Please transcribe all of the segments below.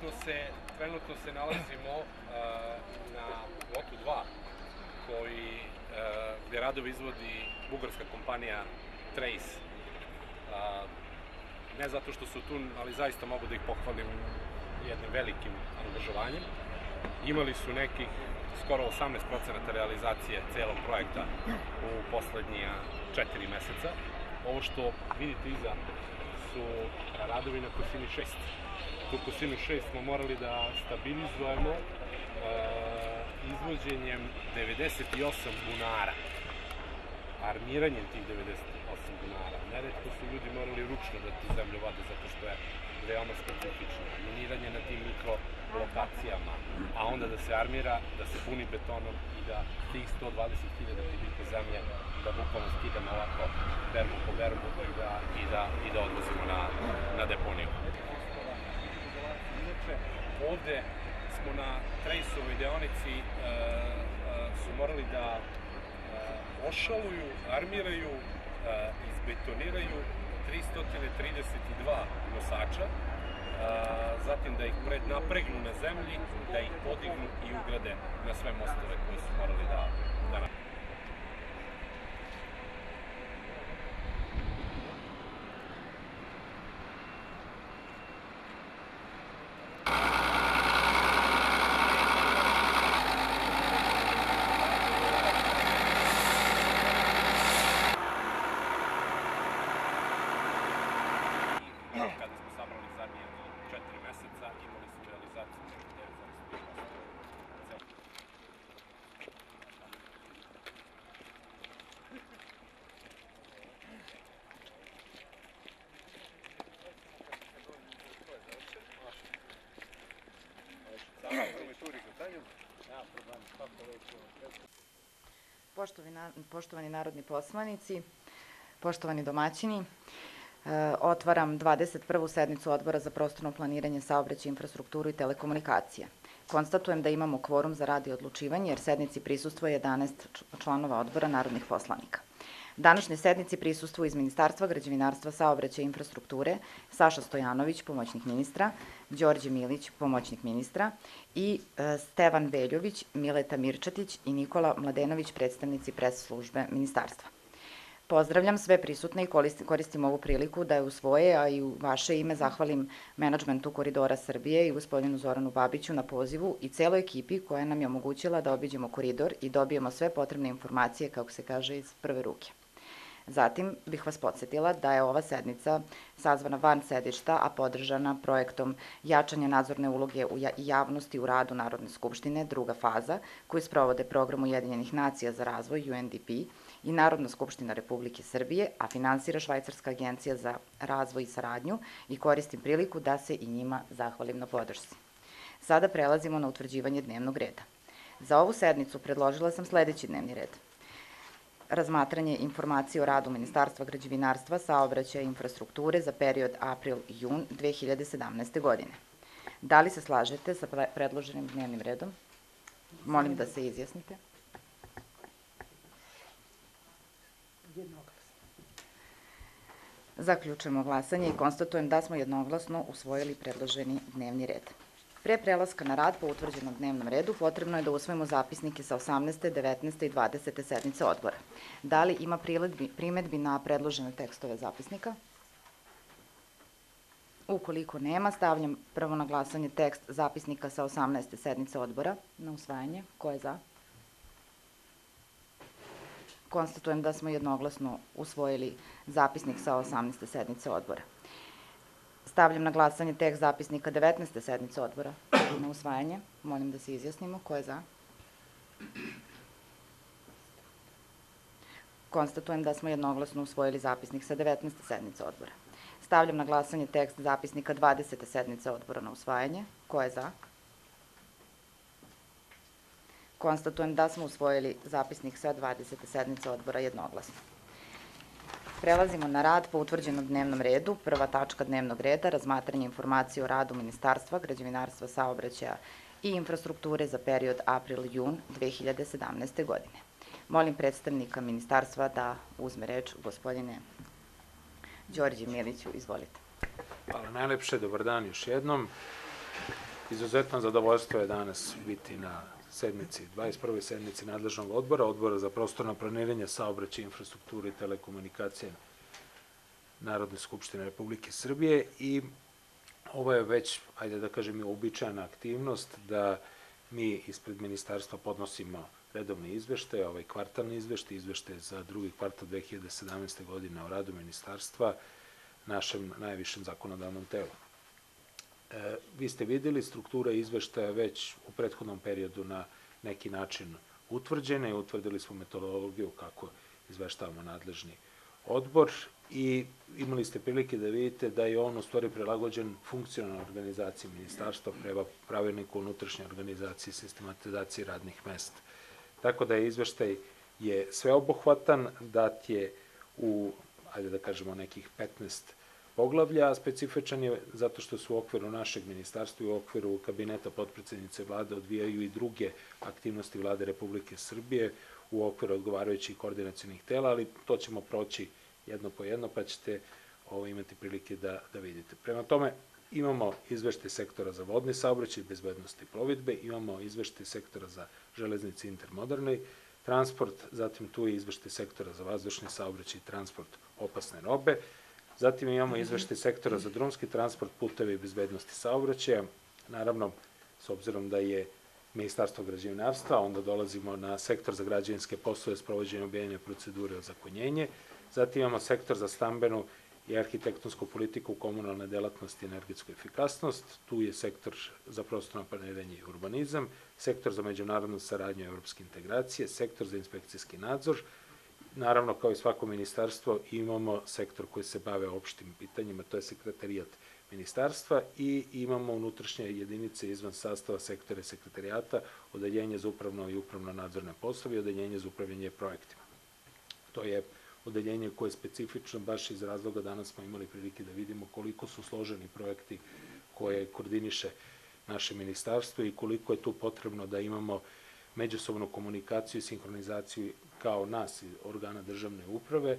trenutno se, trenutno se nalazimo e, na lotu 2 koji e, gde radovi izvodi bugarska kompanija Trace. E, ne zato što su tu, ali zaista mogu da ih pohvalim jednim velikim angažovanjem. Imali su nekih skoro 18% realizacije celog projekta u poslednjija četiri meseca. Ovo što vidite iza su radovi na Kosini 6. Tu Kosinu 6 smo morali da stabilizujemo e, izvođenjem 98 bunara, armiranjem tih 98 bunara. Neretko su ljudi morali ručno da tu zemlju vade zato što je veoma specifično. Miniranje na tim mikro lokacijama, a onda da se armira, da se puni betonom i da tih 120.000 kubika zemlje da bukvalno skidamo ovako bermu po bermu i da, i da, i da odvozimo na, na deponiju. Inače, ovde smo na Trejsovoj deonici e, e, su morali da e, ošaluju, armiraju, e, izbetoniraju 332 nosača, zatim da ih pred napregnu na zemlji, da ih podignu i ugrade na sve mostove koje su morali da, da naprave. kada smo sabrali zadnje četiri meseca, imali smo realizaciju nekih 9,3%. Poštovani, na- poštovani narodni poslanici, poštovani domaćini, e, otvaram 21. sednicu Odbora za prostorno planiranje, saobraćaj, infrastrukturu i telekomunikacije. Konstatujem da imamo kvorum za rad i odlučivanje, jer sednici prisustuje 11 č- članova odbora narodnih poslanika. Današnje sednici prisustvuju iz Ministarstva građevinarstva, saobraćaja i infrastrukture Saša Stojanović, pomoćnik ministra, Đorđe Milić, pomoćnik ministra i e, Stevan Veljović, Mileta Mirčatić i Nikola Mladenović, predstavnici pres službe ministarstva. Pozdravljam sve prisutne i koristim ovu priliku da je u svoje, a i u vaše ime zahvalim menadžmentu Koridora Srbije i gospodinu Zoranu Babiću na pozivu i celoj ekipi koja nam je omogućila da obiđemo koridor i dobijemo sve potrebne informacije, kako se kaže, iz prve ruke. Zatim bih vas podsjetila da je ova sednica sazvana van sedišta, a podržana projektom jačanja nadzorne uloge u javnosti u radu Narodne skupštine, druga faza, koju sprovode program Ujedinjenih nacija za razvoj UNDP i Narodna skupština Republike Srbije, a finansira Švajcarska agencija za razvoj i saradnju i koristim priliku da se i njima zahvalim na podršci. Sada prelazimo na utvrđivanje dnevnog reda. Za ovu sednicu predložila sam sledeći dnevni red. Razmatranje informacije o radu Ministarstva građevinarstva, saobraćaja i infrastrukture za period april-jun 2017. godine. Da li se slažete sa predloženim dnevnim redom? Molim da se izjasnite. Zaključujemo glasanje i konstatujem da smo jednoglasno usvojili predloženi dnevni red. Pre prelaska na rad po utvrđenom dnevnom redu potrebno je da usvojimo zapisnike sa 18. 19. i 20. sednice odbora. Da li ima primetbi na predložene tekstove zapisnika? Ukoliko nema, stavljam prvo na glasanje tekst zapisnika sa 18. sednice odbora na usvajanje. Ko je za? Konstatujem da smo jednoglasno usvojili zapisnik sa 18. sednice odbora. Stavljam na glasanje tekst zapisnika 19. sednice odbora na usvajanje. Molim da se izjasnimo. Ko je za? Konstatujem da smo jednoglasno usvojili zapisnik sa 19. sednice odbora. Stavljam na glasanje tekst zapisnika 20. sednice odbora na usvajanje. Ko je za? Konstatujem da smo usvojili zapisnik sa 20. sednice odbora jednoglasno. Prelazimo na rad po utvrđenom dnevnom redu. Prva tačka dnevnog reda, razmatranje informacije o radu Ministarstva, građevinarstva, saobraćaja i infrastrukture za period april-jun 2017. godine. Molim predstavnika Ministarstva da uzme reč, gospodine Đorđe Miliću, izvolite. Hvala najlepše, dobar dan još jednom. Izuzetno zadovoljstvo je danas biti na sednici, 21. sednici nadležnog odbora, odbora za prostorno planiranje, saobraćaj, infrastrukturu i telekomunikacije Narodne skupštine Republike Srbije i ovo je već, ajde da kažem, i uobičajena aktivnost da mi ispred ministarstva podnosimo redovne izvešte, ovaj kvartalni izvešte, izvešte za drugi kvartal 2017. godine o radu ministarstva našem najvišem zakonodavnom telu. Vi ste videli, struktura izveštaja već u prethodnom periodu na neki način utvrđena i utvrdili smo metodologiju kako izveštavamo nadležni odbor i imali ste prilike da vidite da je on u stvari prilagođen funkcionalnoj organizaciji ministarstva prema pravilniku unutrašnje organizacije i radnih mesta. Tako da je izveštaj je sveobuhvatan, dat je u, ajde da kažemo, nekih 15 poglavlja, a specifičan je zato što su u okviru našeg ministarstva i u okviru kabineta potpredsednice vlade odvijaju i druge aktivnosti vlade Republike Srbije u okviru odgovarajućih koordinacijnih tela, ali to ćemo proći jedno po jedno, pa ćete ovo imati prilike da, da vidite. Prema tome, imamo izvešte sektora za vodni saobraćaj, bezbednosti plovidbe, imamo izvešte sektora za železnici intermodernoj transport, zatim tu je izvešte sektora za vazdušni saobraćaj i transport opasne robe, Zatim imamo izveštaj sektora za drumski transport, puteve i bezbednosti saobraćaja. Naravno, s obzirom da je Ministarstvo građevinarstva, onda dolazimo na sektor za građevinske poslove s provođenjem objenjene procedure zakonjenje. Zatim imamo sektor za stambenu i arhitektonsku politiku, komunalne delatnosti i energetsku efikasnost. Tu je sektor za prostorno planiranje i urbanizam, sektor za međunarodnu saradnju i evropske integracije, sektor za inspekcijski nadzor, Naravno, kao i svako ministarstvo, imamo sektor koji se bave opštim pitanjima, to je sekretarijat ministarstva i imamo unutrašnje jedinice izvan sastava sektora sekretarijata, odeljenje za upravno i upravno nadzorne poslove i odeljenje za upravljanje projektima. To je odeljenje koje je specifično baš iz razloga danas smo imali prilike da vidimo koliko su složeni projekti koje koordiniše naše ministarstvo i koliko je tu potrebno da imamo međusobnu komunikaciju i sinhronizaciju kao nas, organa državne uprave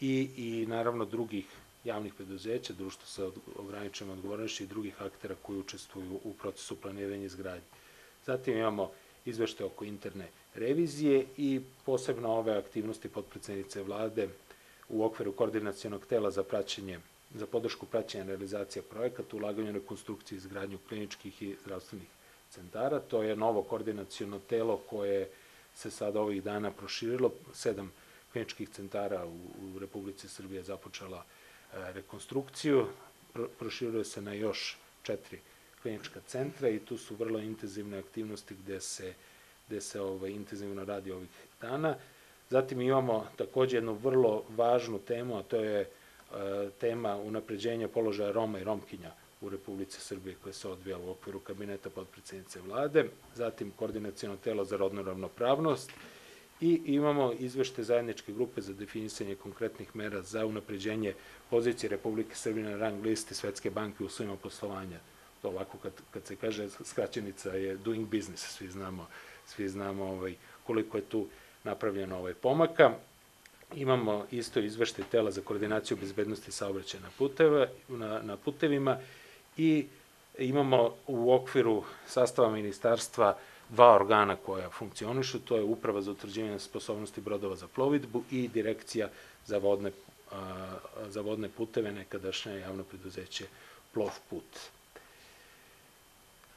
i, i naravno drugih javnih preduzeća, društva sa ograničenom odgovornošću i drugih aktera koji učestvuju u procesu planiranja i izgradnje. Zatim imamo izvešte oko interne revizije i posebno ove aktivnosti podpredsednice vlade u okviru koordinacijonog tela za praćenje za podršku praćenja realizacija projekata, ulaganju rekonstrukcije i izgradnju kliničkih i zdravstvenih centara. To je novo koordinacijono telo koje se sada ovih dana proširilo. Sedam kliničkih centara u, u Republici Srbije započela e, rekonstrukciju. Pro, proširuje se na još četiri klinička centra i tu su vrlo intenzivne aktivnosti gde se, gde se ovaj, intenzivno radi ovih dana. Zatim imamo takođe jednu vrlo važnu temu, a to je e, tema unapređenja položaja Roma i Romkinja u Republici Srbije koje se odvija u okviru kabineta podpredsednice vlade, zatim koordinacijono telo za rodnu ravnopravnost i imamo izvešte zajedničke grupe za definisanje konkretnih mera za unapređenje pozicije Republike Srbije na rang listi Svetske banke u svojima poslovanja. To ovako kad, kad se kaže skraćenica je doing business, svi znamo, svi znamo ovaj, koliko je tu napravljeno ovaj pomaka. Imamo isto izvešte tela za koordinaciju bezbednosti saobraćaja na, puteva, na, na putevima i imamo u okviru sastava ministarstva dva organa koja funkcionišu, to je Uprava za utvrđivanje sposobnosti brodova za plovidbu i Direkcija za vodne, a, za vodne puteve, nekadašnje javno preduzeće Plovput.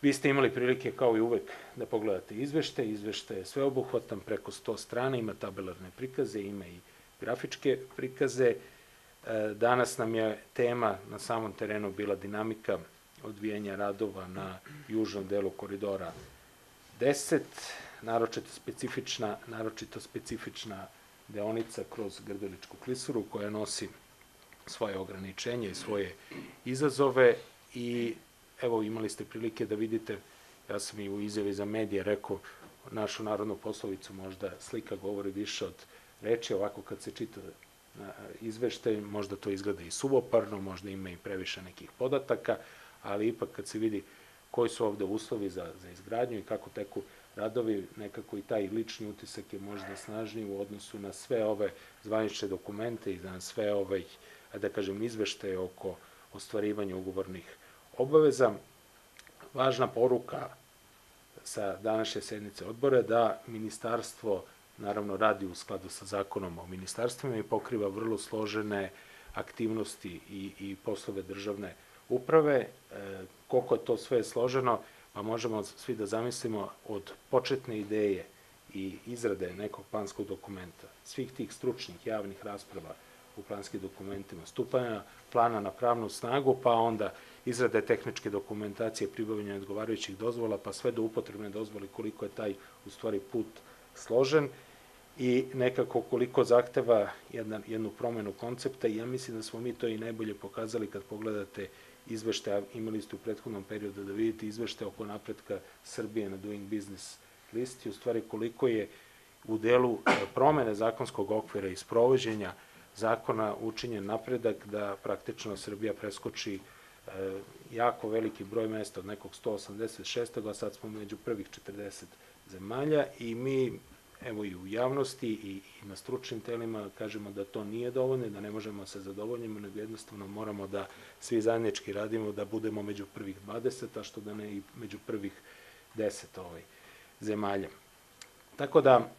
Vi ste imali prilike kao i uvek da pogledate izvešte, izvešte je sveobuhvatan, preko 100 strana, ima tabelarne prikaze, ima i grafičke prikaze. E, danas nam je tema na samom terenu bila dinamika odvijenja radova na južnom delu koridora 10, naročito specifična, naročito specifična deonica kroz Grdeličku klisuru koja nosi svoje ograničenje i svoje izazove. I evo imali ste prilike da vidite, ja sam i u izjavi za medije rekao našu narodnu poslovicu, možda slika govori više od reči, ovako kad se čita izveštaj, možda to izgleda i suvoparno, možda ima i previše nekih podataka, ali ipak kad se vidi koji su ovde uslovi za, za izgradnju i kako teku radovi, nekako i taj lični utisak je možda snažniji u odnosu na sve ove zvanične dokumente i na sve ove, da kažem, izveštaje oko ostvarivanja ugovornih obaveza. Važna poruka sa današnje sednice odbora da ministarstvo naravno radi u skladu sa zakonom o ministarstvima i pokriva vrlo složene aktivnosti i, i poslove državne uprave. E, koliko je to sve složeno, pa možemo svi da zamislimo od početne ideje i izrade nekog planskog dokumenta, svih tih stručnih javnih rasprava u planskim dokumentima, stupanja plana na pravnu snagu, pa onda izrade tehničke dokumentacije, pribavljanja odgovarajućih dozvola, pa sve do upotrebne dozvole koliko je taj u stvari put složen i nekako koliko zahteva jedna, jednu promenu koncepta i ja mislim da smo mi to i najbolje pokazali kad pogledate izveštaja, imali ste u prethodnom periodu da vidite izveštaje oko napretka Srbije na Doing Business listi, u stvari koliko je u delu e, promene zakonskog okvira i sprovođenja zakona učinjen napredak da praktično Srbija preskoči e, jako veliki broj mesta od nekog 186. a sad smo među prvih 40 zemalja i mi evo i u javnosti i, i na stručnim telima kažemo da to nije dovoljno, da ne možemo se zadovoljimo, nego jednostavno moramo da svi zajednički radimo da budemo među prvih 20, a što da ne i među prvih 10 ovaj, zemalja. Tako da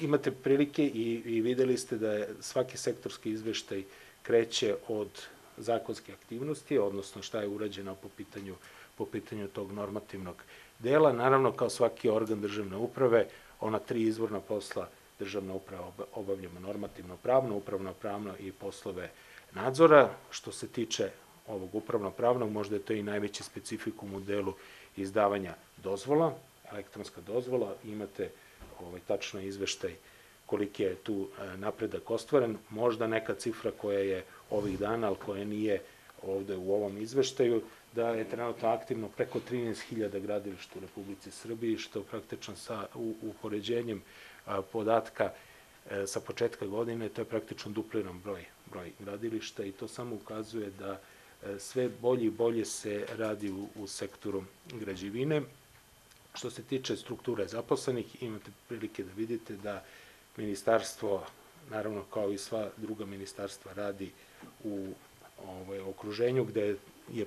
imate prilike i, i videli ste da je svaki sektorski izveštaj kreće od zakonske aktivnosti, odnosno šta je urađeno po pitanju, po pitanju tog normativnog dela. Naravno, kao svaki organ državne uprave, ona tri izvorna posla državna uprava obavljamo normativno pravno, upravno pravno i poslove nadzora. Što se tiče ovog upravno pravnog, možda je to i najveći specifikum u delu izdavanja dozvola, elektronska dozvola, imate ovaj, tačno izveštaj koliki je tu e, napredak ostvaren, možda neka cifra koja je ovih dana, ali koja nije ovde u ovom izveštaju, da je trenutno aktivno preko 13.000 gradilišta u Republici Srbiji, što praktično sa u, poređenjem podatka e, sa početka godine, to je praktično dupliran broj, broj gradilišta i to samo ukazuje da e, sve bolje i bolje se radi u, u sektoru građevine. Što se tiče strukture zaposlenih, imate prilike da vidite da ministarstvo, naravno kao i sva druga ministarstva, radi u ovaj, okruženju gde je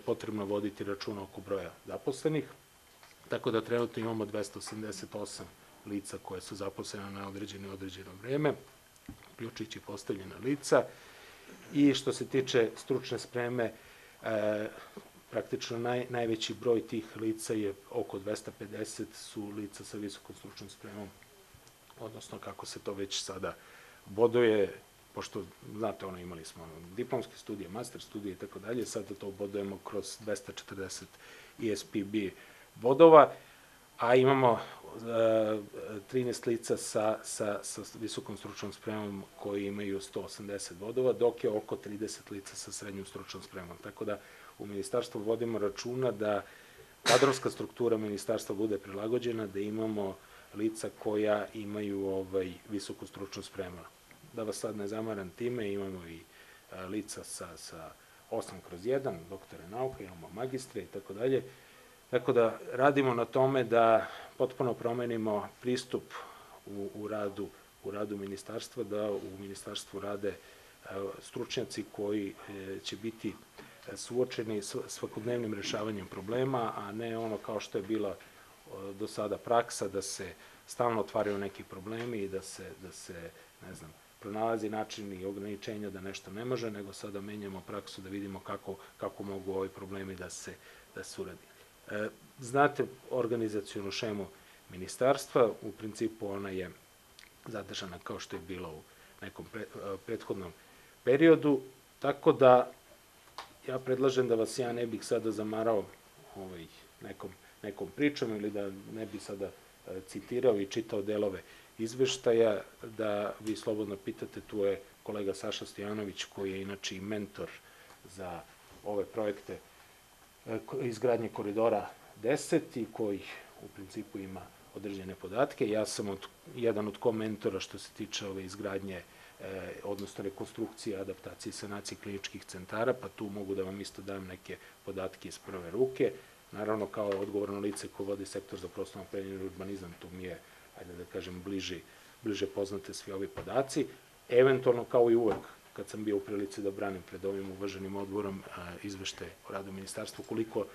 potrebno voditi računa oko broja zaposlenih, tako da trenutno imamo 288 lica koje su zaposlena na određeno i određeno vreme, uključujući postavljena lica. I što se tiče stručne spreme, e, praktično naj, najveći broj tih lica je oko 250 su lica sa visokom stručnom spremom, odnosno kako se to već sada boduje, pošto, znate, ono, imali smo diplomske studije, master studije i tako dalje, sada to bodujemo kroz 240 ESPB bodova, a imamo uh, e, 13 lica sa, sa, sa visokom stručnom spremom koji imaju 180 bodova, dok je oko 30 lica sa srednjom stručnom spremom. Tako da u ministarstvu vodimo računa da kadrovska struktura ministarstva bude prilagođena, da imamo lica koja imaju ovaj, visoku stručnu spremu. Da vas sad ne zamaram time, imamo i a, lica sa, sa 8 kroz 1, doktore nauka, imamo magistre i tako dalje. Tako da radimo na tome da potpuno promenimo pristup u, u radu u radu ministarstva, da u ministarstvu rade e, stručnjaci koji e, će biti suočeni svakodnevnim rešavanjem problema, a ne ono kao što je bila do sada praksa da se stalno otvaraju neki problemi i da se, da se ne znam, pronalazi način i ograničenja da nešto ne može, nego sada menjamo praksu da vidimo kako, kako mogu ovi problemi da se, da se uradi. E, znate organizacijonu šemu ministarstva, u principu ona je zadržana kao što je bilo u nekom pre, prethodnom periodu, tako da ja predlažem da vas ja ne bih sada zamarao ovaj, nekom, nekom pričom ili da ne bih sada citirao i čitao delove izveštaja, da vi slobodno pitate, tu je kolega Saša Stojanović koji je inače i mentor za ove projekte izgradnje koridora 10 i koji u principu ima određene podatke. Ja sam od, jedan od komentora što se tiče ove izgradnje, e, odnosno rekonstrukcije, adaptacije i sanacije kliničkih centara, pa tu mogu da vam isto dam neke podatke iz prve ruke. Naravno, kao odgovorno lice ko vodi sektor za prostorno planiranje urbanizam, tu mi je, ajde da kažem, bliži, bliže poznate svi ovi podaci. Eventualno, kao i uvek, kad sam bio u prilici da branim pred ovim uvaženim odborom izvešte o radu ministarstva, koliko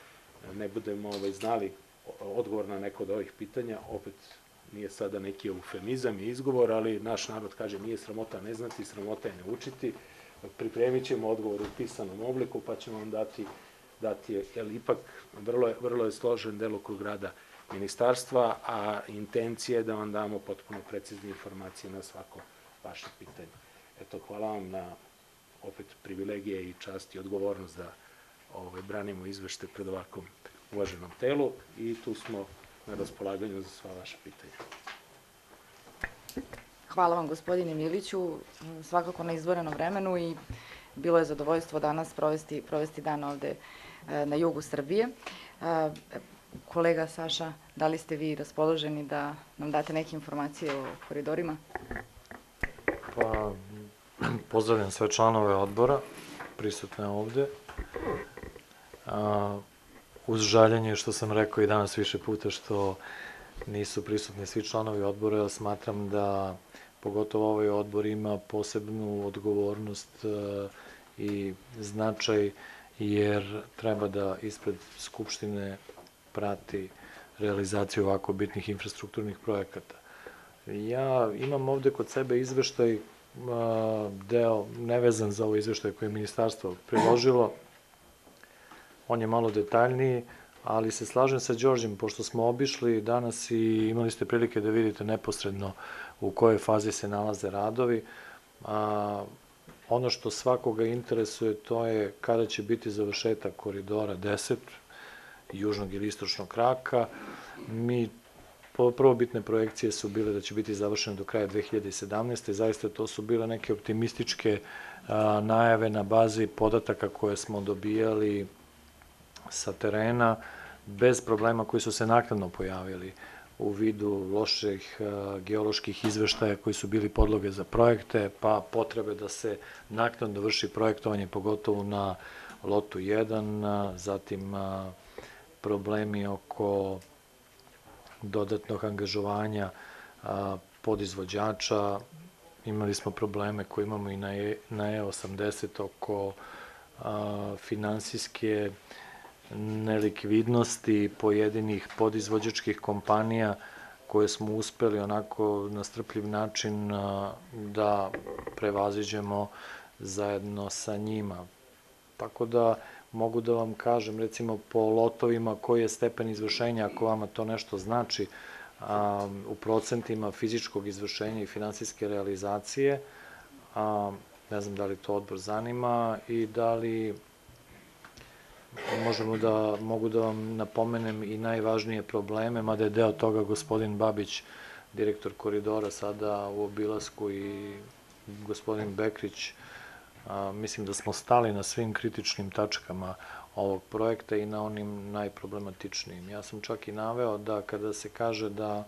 ne budemo ovaj, znali odgovor na neko od ovih pitanja, opet nije sada neki eufemizam i izgovor, ali naš narod kaže nije sramota ne znati, sramota je ne učiti, pripremit ćemo odgovor u pisanom obliku, pa ćemo vam dati, dati jer ipak vrlo je, vrlo je složen delokrug rada ministarstva, a intencija je da vam damo potpuno precizne informacije na svako vaše pitanje. Eto, hvala vam na opet privilegije i čast i odgovornost da ovaj, branimo izvešte pred ovakvom uvaženom telu i tu smo na raspolaganju za sva vaša pitanja. Hvala vam gospodine Miliću, svakako na izvorenom vremenu i bilo je zadovoljstvo danas provesti, provesti dan ovde e, na jugu Srbije. Kolega Saša, da li ste vi raspoloženi da nam date neke informacije o koridorima? Pa, pozdravljam sve članove odbora prisutne ovde. A, uz žaljenje što sam rekao i danas više puta što nisu prisutni svi članovi odbora, smatram da pogotovo ovaj odbor ima posebnu odgovornost e, i značaj jer treba da ispred Skupštine prati realizaciju ovako bitnih infrastrukturnih projekata. Ja imam ovde kod sebe izveštaj, deo nevezan za ovo izveštaj koje je ministarstvo priložilo, on je malo detaljniji, ali se slažem sa Đorđem, pošto smo obišli danas i imali ste prilike da vidite neposredno u kojoj fazi se nalaze radovi. A, ono što svakoga interesuje to je kada će biti završetak koridora 10, južnog ili istočnog kraka. Mi prvobitne projekcije su bile da će biti završene do kraja 2017. Zaista to su bile neke optimističke najave na bazi podataka koje smo dobijali sa terena bez problema koji su se naknadno pojavili u vidu loših geoloških izveštaja koji su bili podloge za projekte, pa potrebe da se naknadno vrši projektovanje, pogotovo na lotu 1, zatim problemi oko dodatnog angažovanja podizvođača, imali smo probleme koje imamo i na E80 e oko finansijske nelikvidnosti pojedinih podizvođačkih kompanija koje smo uspeli onako na strpljiv način da prevaziđemo zajedno sa njima. Tako da mogu da vam kažem recimo po lotovima koji je stepen izvršenja ako vama to nešto znači u procentima fizičkog izvršenja i finansijske realizacije, ne znam da li to odbor zanima i da li možemo da, mogu da vam napomenem i najvažnije probleme, mada je deo toga gospodin Babić, direktor koridora, sada u obilasku i gospodin Bekrić, a, mislim da smo stali na svim kritičnim tačkama ovog projekta i na onim najproblematičnijim. Ja sam čak i naveo da kada se kaže da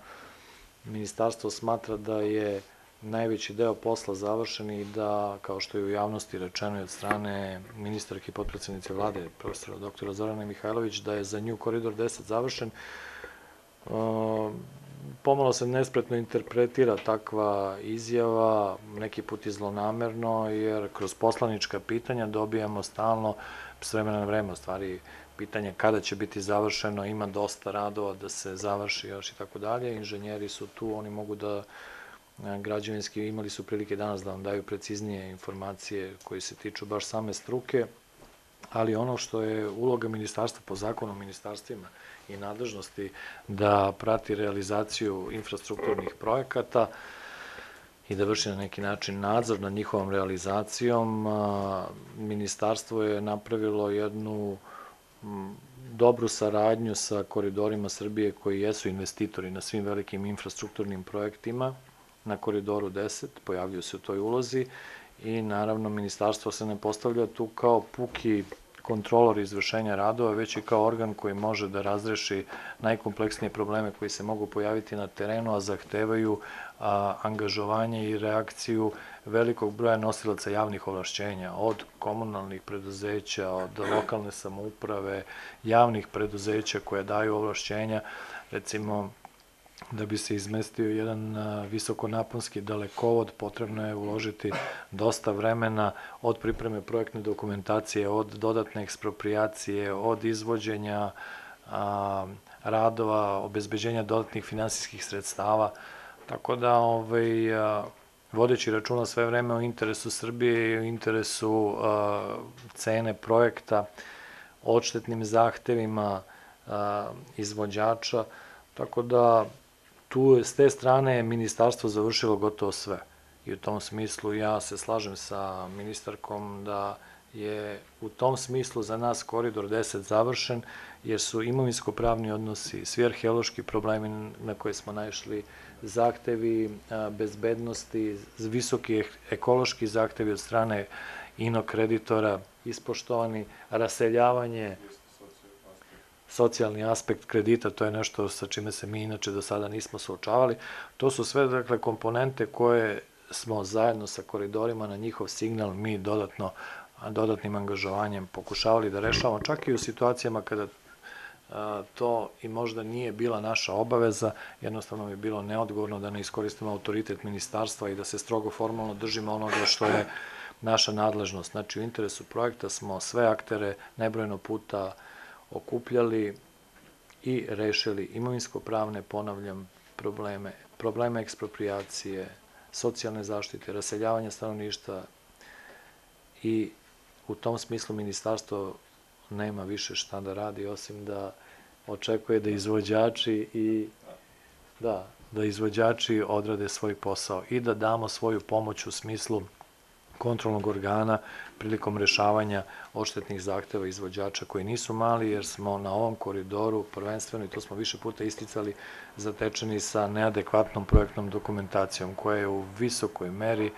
Ministarstvo smatra da je najveći deo posla završen i da, kao što je u javnosti rečeno od strane ministarke i potpredsednice vlade, profesora doktora Zorana Mihajlović, da je za nju koridor 10 završen. Pomalo se nespretno interpretira takva izjava, neki put i zlonamerno, jer kroz poslanička pitanja dobijamo stalno, s vremena na vreme, stvari, pitanje kada će biti završeno, ima dosta radova da se završi još i tako dalje, inženjeri su tu, oni mogu da građevinski imali su prilike danas da vam daju preciznije informacije koji se tiču baš same struke, ali ono što je uloga ministarstva po zakonu o ministarstvima i nadležnosti da prati realizaciju infrastrukturnih projekata i da vrši na neki način nadzor nad njihovom realizacijom, ministarstvo je napravilo jednu dobru saradnju sa koridorima Srbije koji jesu investitori na svim velikim infrastrukturnim projektima na koridoru 10, pojavljuju se u toj ulozi i naravno ministarstvo se ne postavlja tu kao puki kontrolor izvršenja radova, već i kao organ koji može da razreši najkompleksnije probleme koji se mogu pojaviti na terenu, a zahtevaju angažovanje i reakciju velikog broja nosilaca javnih ovlašćenja, od komunalnih preduzeća, od lokalne samouprave, javnih preduzeća koje daju ovlašćenja, recimo da bi se izmestio jedan visokonaponski dalekovod, potrebno je uložiti dosta vremena od pripreme projektne dokumentacije, od dodatne ekspropriacije, od izvođenja radova, obezbeđenja dodatnih finansijskih sredstava, tako da ovaj, vodeći računa sve vreme o interesu Srbije i o interesu cene projekta, odštetnim zahtevima izvođača, tako da tu s te strane je ministarstvo završilo gotovo sve. I u tom smislu ja se slažem sa ministarkom da je u tom smislu za nas koridor 10 završen, jer su imovinsko-pravni odnosi, svi arheološki problemi na koje smo naišli, zahtevi bezbednosti, visoki ekološki zahtevi od strane ino kreditora ispoštovani, raseljavanje socijalni aspekt kredita, to je nešto sa čime se mi inače do sada nismo suočavali. To su sve dakle komponente koje smo zajedno sa koridorima na njihov signal mi dodatno dodatnim angažovanjem pokušavali da rešavamo, čak i u situacijama kada to i možda nije bila naša obaveza, jednostavno bi bilo neodgovorno da ne iskoristimo autoritet ministarstva i da se strogo formalno držimo onoga što je naša nadležnost. Znači, u interesu projekta smo sve aktere nebrojeno puta okupljali i rešili imovinsko-pravne, ponavljam, probleme, probleme ekspropriacije, socijalne zaštite, raseljavanja stanovništva i u tom smislu ministarstvo nema više šta da radi osim da očekuje da izvođači i da, da izvođači odrade svoj posao i da damo svoju pomoć u smislu kontrolnog organa prilikom rešavanja odštetnih zahteva izvođača koji nisu mali, jer smo na ovom koridoru prvenstveno, i to smo više puta isticali, zatečeni sa neadekvatnom projektnom dokumentacijom koja je u visokoj meri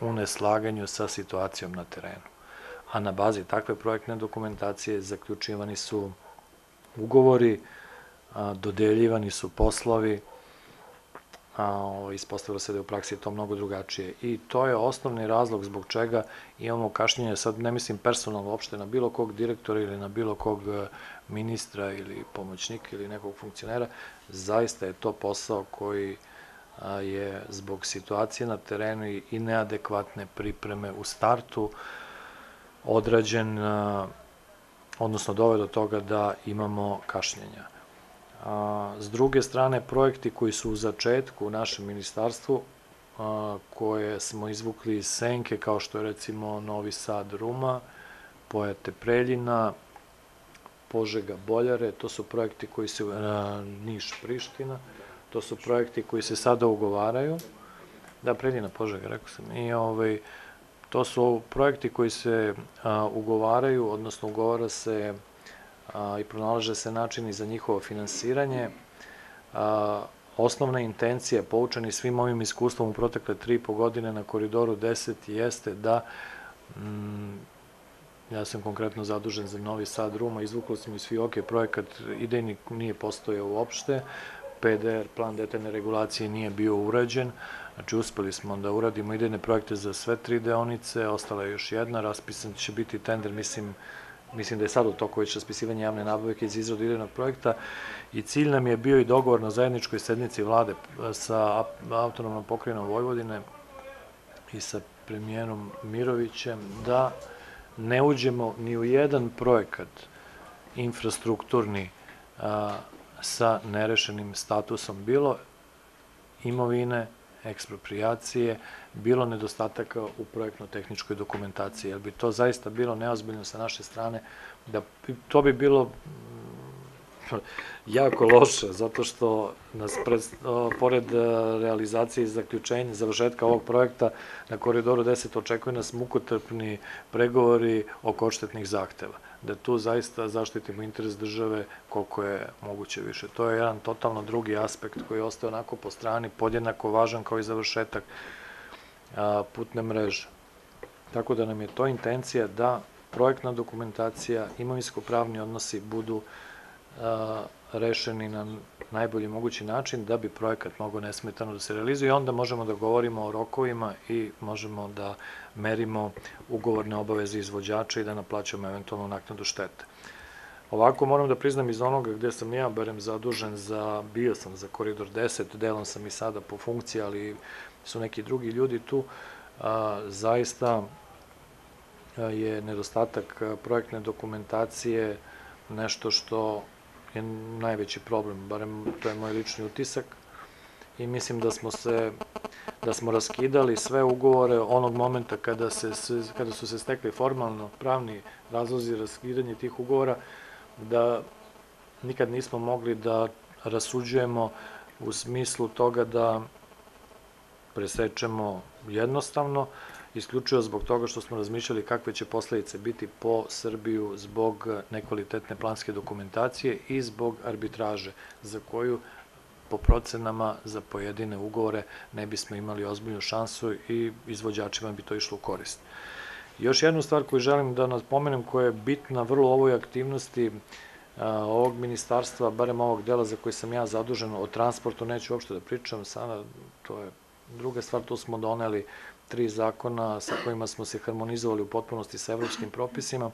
u neslaganju sa situacijom na terenu. A na bazi takve projektne dokumentacije zaključivani su ugovori, dodeljivani su poslovi, a, ispostavilo se da je u praksi to mnogo drugačije. I to je osnovni razlog zbog čega imamo kašnjenje, sad ne mislim personalno uopšte na bilo kog direktora ili na bilo kog e, ministra ili pomoćnika ili nekog funkcionera, zaista je to posao koji je zbog situacije na terenu i neadekvatne pripreme u startu odrađen, odnosno dove do toga da imamo kašnjenja. S druge strane, projekti koji su u začetku u našem ministarstvu, koje smo izvukli iz Senke, kao što je recimo Novi Sad Ruma, Pojate Preljina, Požega Boljare, to su projekti koji se, Niš Priština, to su projekti koji se sada ugovaraju, da, Preljina, Požega, rekao sam, i ovaj, to su projekti koji se ugovaraju, odnosno ugovara se i pronalaže se načini za njihovo finansiranje. Osnovna intencija, poučeni svim ovim iskustvom u protekle tri i po godine na koridoru 10, jeste da mm, ja sam konkretno zadužen za Novi Sad Ruma, izvuklo sam iz Fioke projekat, idejni nije postojao uopšte, PDR, plan detaljne regulacije, nije bio urađen. Znači, uspeli smo da uradimo idejne projekte za sve tri deonice, ostala je još jedna, raspisan će biti tender, mislim, mislim da je sad u toku već raspisivanje javne nabavke iz izradu idejnog projekta i cilj nam je bio i dogovor na zajedničkoj sednici vlade sa autonomnom pokrenom Vojvodine i sa premijerom Mirovićem da ne uđemo ni u jedan projekat infrastrukturni a, sa nerešenim statusom bilo imovine, ekspropriacije, bilo nedostataka u projektno-tehničkoj dokumentaciji, jer bi to zaista bilo neozbiljno sa naše strane, da to bi bilo jako loše, zato što nas pored e, realizacije i zaključenja, završetka ovog projekta na koridoru 10 očekuje nas mukotrpni pregovori oko odštetnih zahteva da tu zaista zaštitimo interes države koliko je moguće više. To je jedan totalno drugi aspekt koji ostaje onako po strani, podjednako važan kao i završetak putne mreže. Tako da nam je to intencija da projektna dokumentacija, imovinsko-pravni odnosi budu rešeni na najbolji mogući način da bi projekat mogao nesmetano da se realizuje i onda možemo da govorimo o rokovima i možemo da merimo ugovorne obaveze izvođača i da naplaćamo eventualno naknadu štete. Ovako moram da priznam iz onoga gde sam ja barem zadužen za, bio sam za koridor 10, delom sam i sada po funkciji, ali su neki drugi ljudi tu, zaista je nedostatak projektne dokumentacije nešto što je najveći problem, barem to je moj lični utisak. I mislim da smo se da smo raskidali sve ugovore onog momenta kada se kada su se stekli formalno pravni razlozi raskidanje tih ugovora da nikad nismo mogli da rasuđujemo u smislu toga da presečemo jednostavno isključivo zbog toga što smo razmišljali kakve će posledice biti po Srbiju zbog nekvalitetne planske dokumentacije i zbog arbitraže za koju po procenama za pojedine ugovore ne bismo imali ozbiljnu šansu i izvođačima bi to išlo u korist. Još jednu stvar koju želim da napomenem koja je bitna vrlo ovoj aktivnosti ovog ministarstva, barem ovog dela za koji sam ja zadužen, o transportu neću uopšte da pričam, sada to je druga stvar, tu smo doneli tri zakona sa kojima smo se harmonizovali u potpunosti sa evropskim propisima.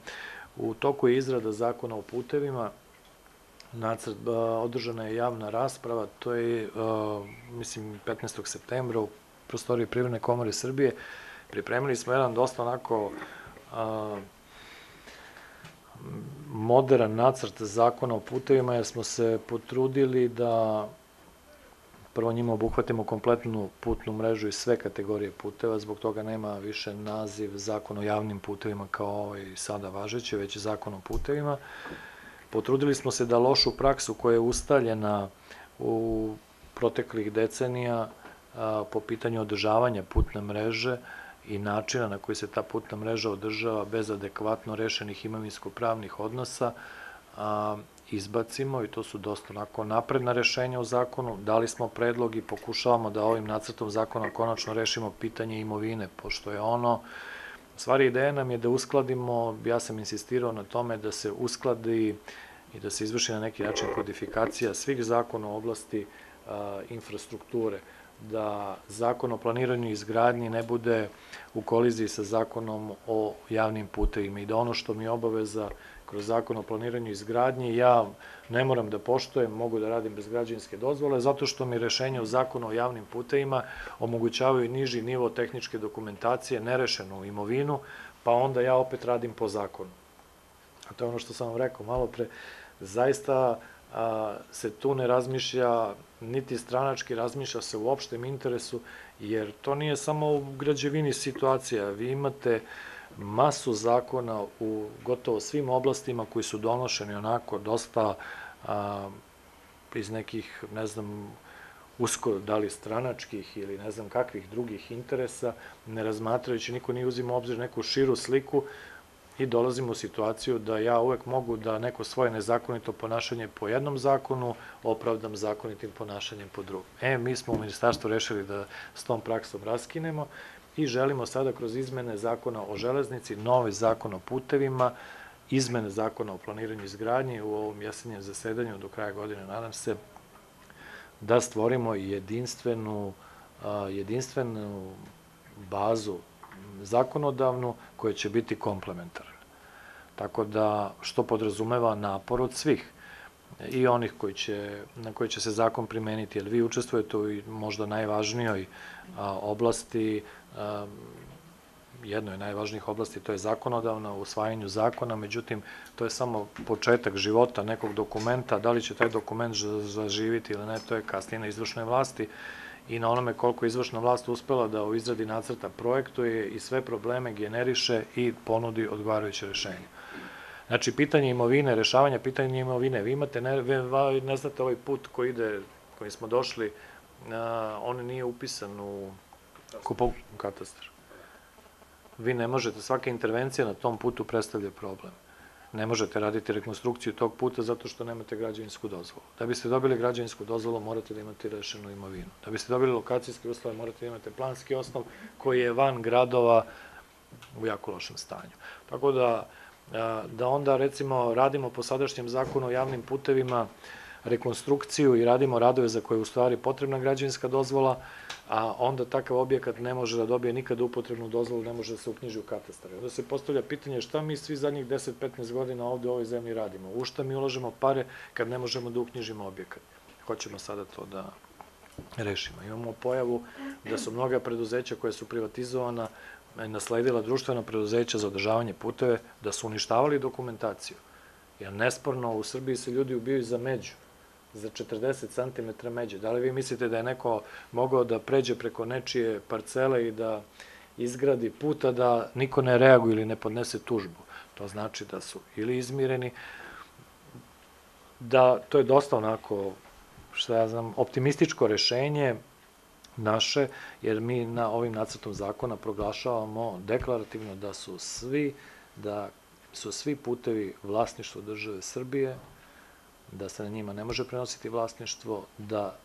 U toku je izrada zakona o putevima, nacrt, održana je javna rasprava, to je, mislim, 15. septembra u prostoriji Privredne komore Srbije. Pripremili smo jedan dosta onako modern nacrt zakona o putevima, jer smo se potrudili da prvo njima obuhvatimo kompletnu putnu mrežu i sve kategorije puteva, zbog toga nema više naziv zakon o javnim putevima kao ovaj sada važeći, već zakon o putevima. Potrudili smo se da lošu praksu koja je ustaljena u proteklih decenija po pitanju održavanja putne mreže i načina na koji se ta putna mreža održava bez adekvatno rešenih imovinsko-pravnih odnosa, izbacimo i to su dosta onako napredna rešenja u zakonu. Dali smo predlog i pokušavamo da ovim nacrtom zakona konačno rešimo pitanje imovine, pošto je ono, stvari ideja nam je da uskladimo, ja sam insistirao na tome da se uskladi i da se izvrši na neki način kodifikacija svih zakona u oblasti infrastrukture, da zakon o planiranju i izgradnji ne bude u koliziji sa zakonom o javnim putevima i da ono što mi je obaveza kroz zakon o planiranju i izgradnji, ja ne moram da poštojem, mogu da radim bez građanske dozvole, zato što mi rešenje u zakonu o javnim putevima omogućavaju niži nivo tehničke dokumentacije, nerešenu imovinu, pa onda ja opet radim po zakonu. A to je ono što sam vam rekao malo pre, zaista a, se tu ne razmišlja niti stranački, razmišlja se u opštem interesu, jer to nije samo u građevini situacija. Vi imate masu zakona u gotovo svim oblastima koji su donošeni onako dosta iz nekih, ne znam, usko, da li stranačkih ili ne znam kakvih drugih interesa, ne razmatrajući, niko nije uzima obzir neku širu sliku i dolazimo u situaciju da ja uvek mogu da neko svoje nezakonito ponašanje po jednom zakonu opravdam zakonitim ponašanjem po drugom. E, mi smo u ministarstvu rešili da s tom praksom raskinemo i želimo sada kroz izmene zakona o železnici, novi zakon o putevima, izmene zakona o planiranju izgradnje u ovom jesenjem zasedanju do kraja godine, nadam se, da stvorimo jedinstvenu, jedinstvenu bazu zakonodavnu koja će biti komplementarna. Tako da, što podrazumeva napor od svih i onih koji će, na koji će se zakon primeniti, jer vi učestvujete u možda najvažnijoj oblasti, a, jednoj najvažnijih oblasti, to je zakonodavna, usvajanju zakona, međutim, to je samo početak života nekog dokumenta, da li će taj dokument zaživiti ili ne, to je kasnije na izvršnoj vlasti i na onome koliko izvršna vlast uspela da u izradi nacrta projektuje i sve probleme generiše i ponudi odgovarajuće rešenje. Znači, pitanje imovine, rešavanja pitanja imovine, vi imate, ne, znate ovaj put koji ide, koji smo došli, on nije upisan u kupov katastar. Vi ne možete, svaka intervencija na tom putu predstavlja problem. Ne možete raditi rekonstrukciju tog puta zato što nemate građevinsku dozvolu. Da biste dobili građevinsku dozvolu morate da imate rešenu imovinu. Da biste dobili lokacijski uslove morate da imate planski osnov koji je van gradova u jako lošem stanju. Tako da, da onda recimo radimo po sadašnjem zakonu o javnim putevima rekonstrukciju i radimo radove za koje je u stvari potrebna građevinska dozvola, a onda takav objekat ne može da dobije nikad upotrebnu dozvolu, ne može da se uknjiži u katastar. Onda se postavlja pitanje šta mi svi zadnjih 10-15 godina ovde u ovoj zemlji radimo, u šta mi ulažemo pare kad ne možemo da uknjižimo objekat. Hoćemo sada to da rešimo. Imamo pojavu da su mnoga preduzeća koje su privatizovana nasledila društvena preduzeća za održavanje puteve, da su uništavali dokumentaciju. Jer nesporno u Srbiji se ljudi ubijaju za među, za 40 cm međe. Da li vi mislite da je neko mogao da pređe preko nečije parcele i da izgradi puta da niko ne reaguje ili ne podnese tužbu? To znači da su ili izmireni, da to je dosta onako, šta ja znam, optimističko rešenje, naše, jer mi na ovim nacrtom zakona proglašavamo deklarativno da su svi, da su svi putevi vlasništvo države Srbije, da se na njima ne može prenositi vlasništvo, da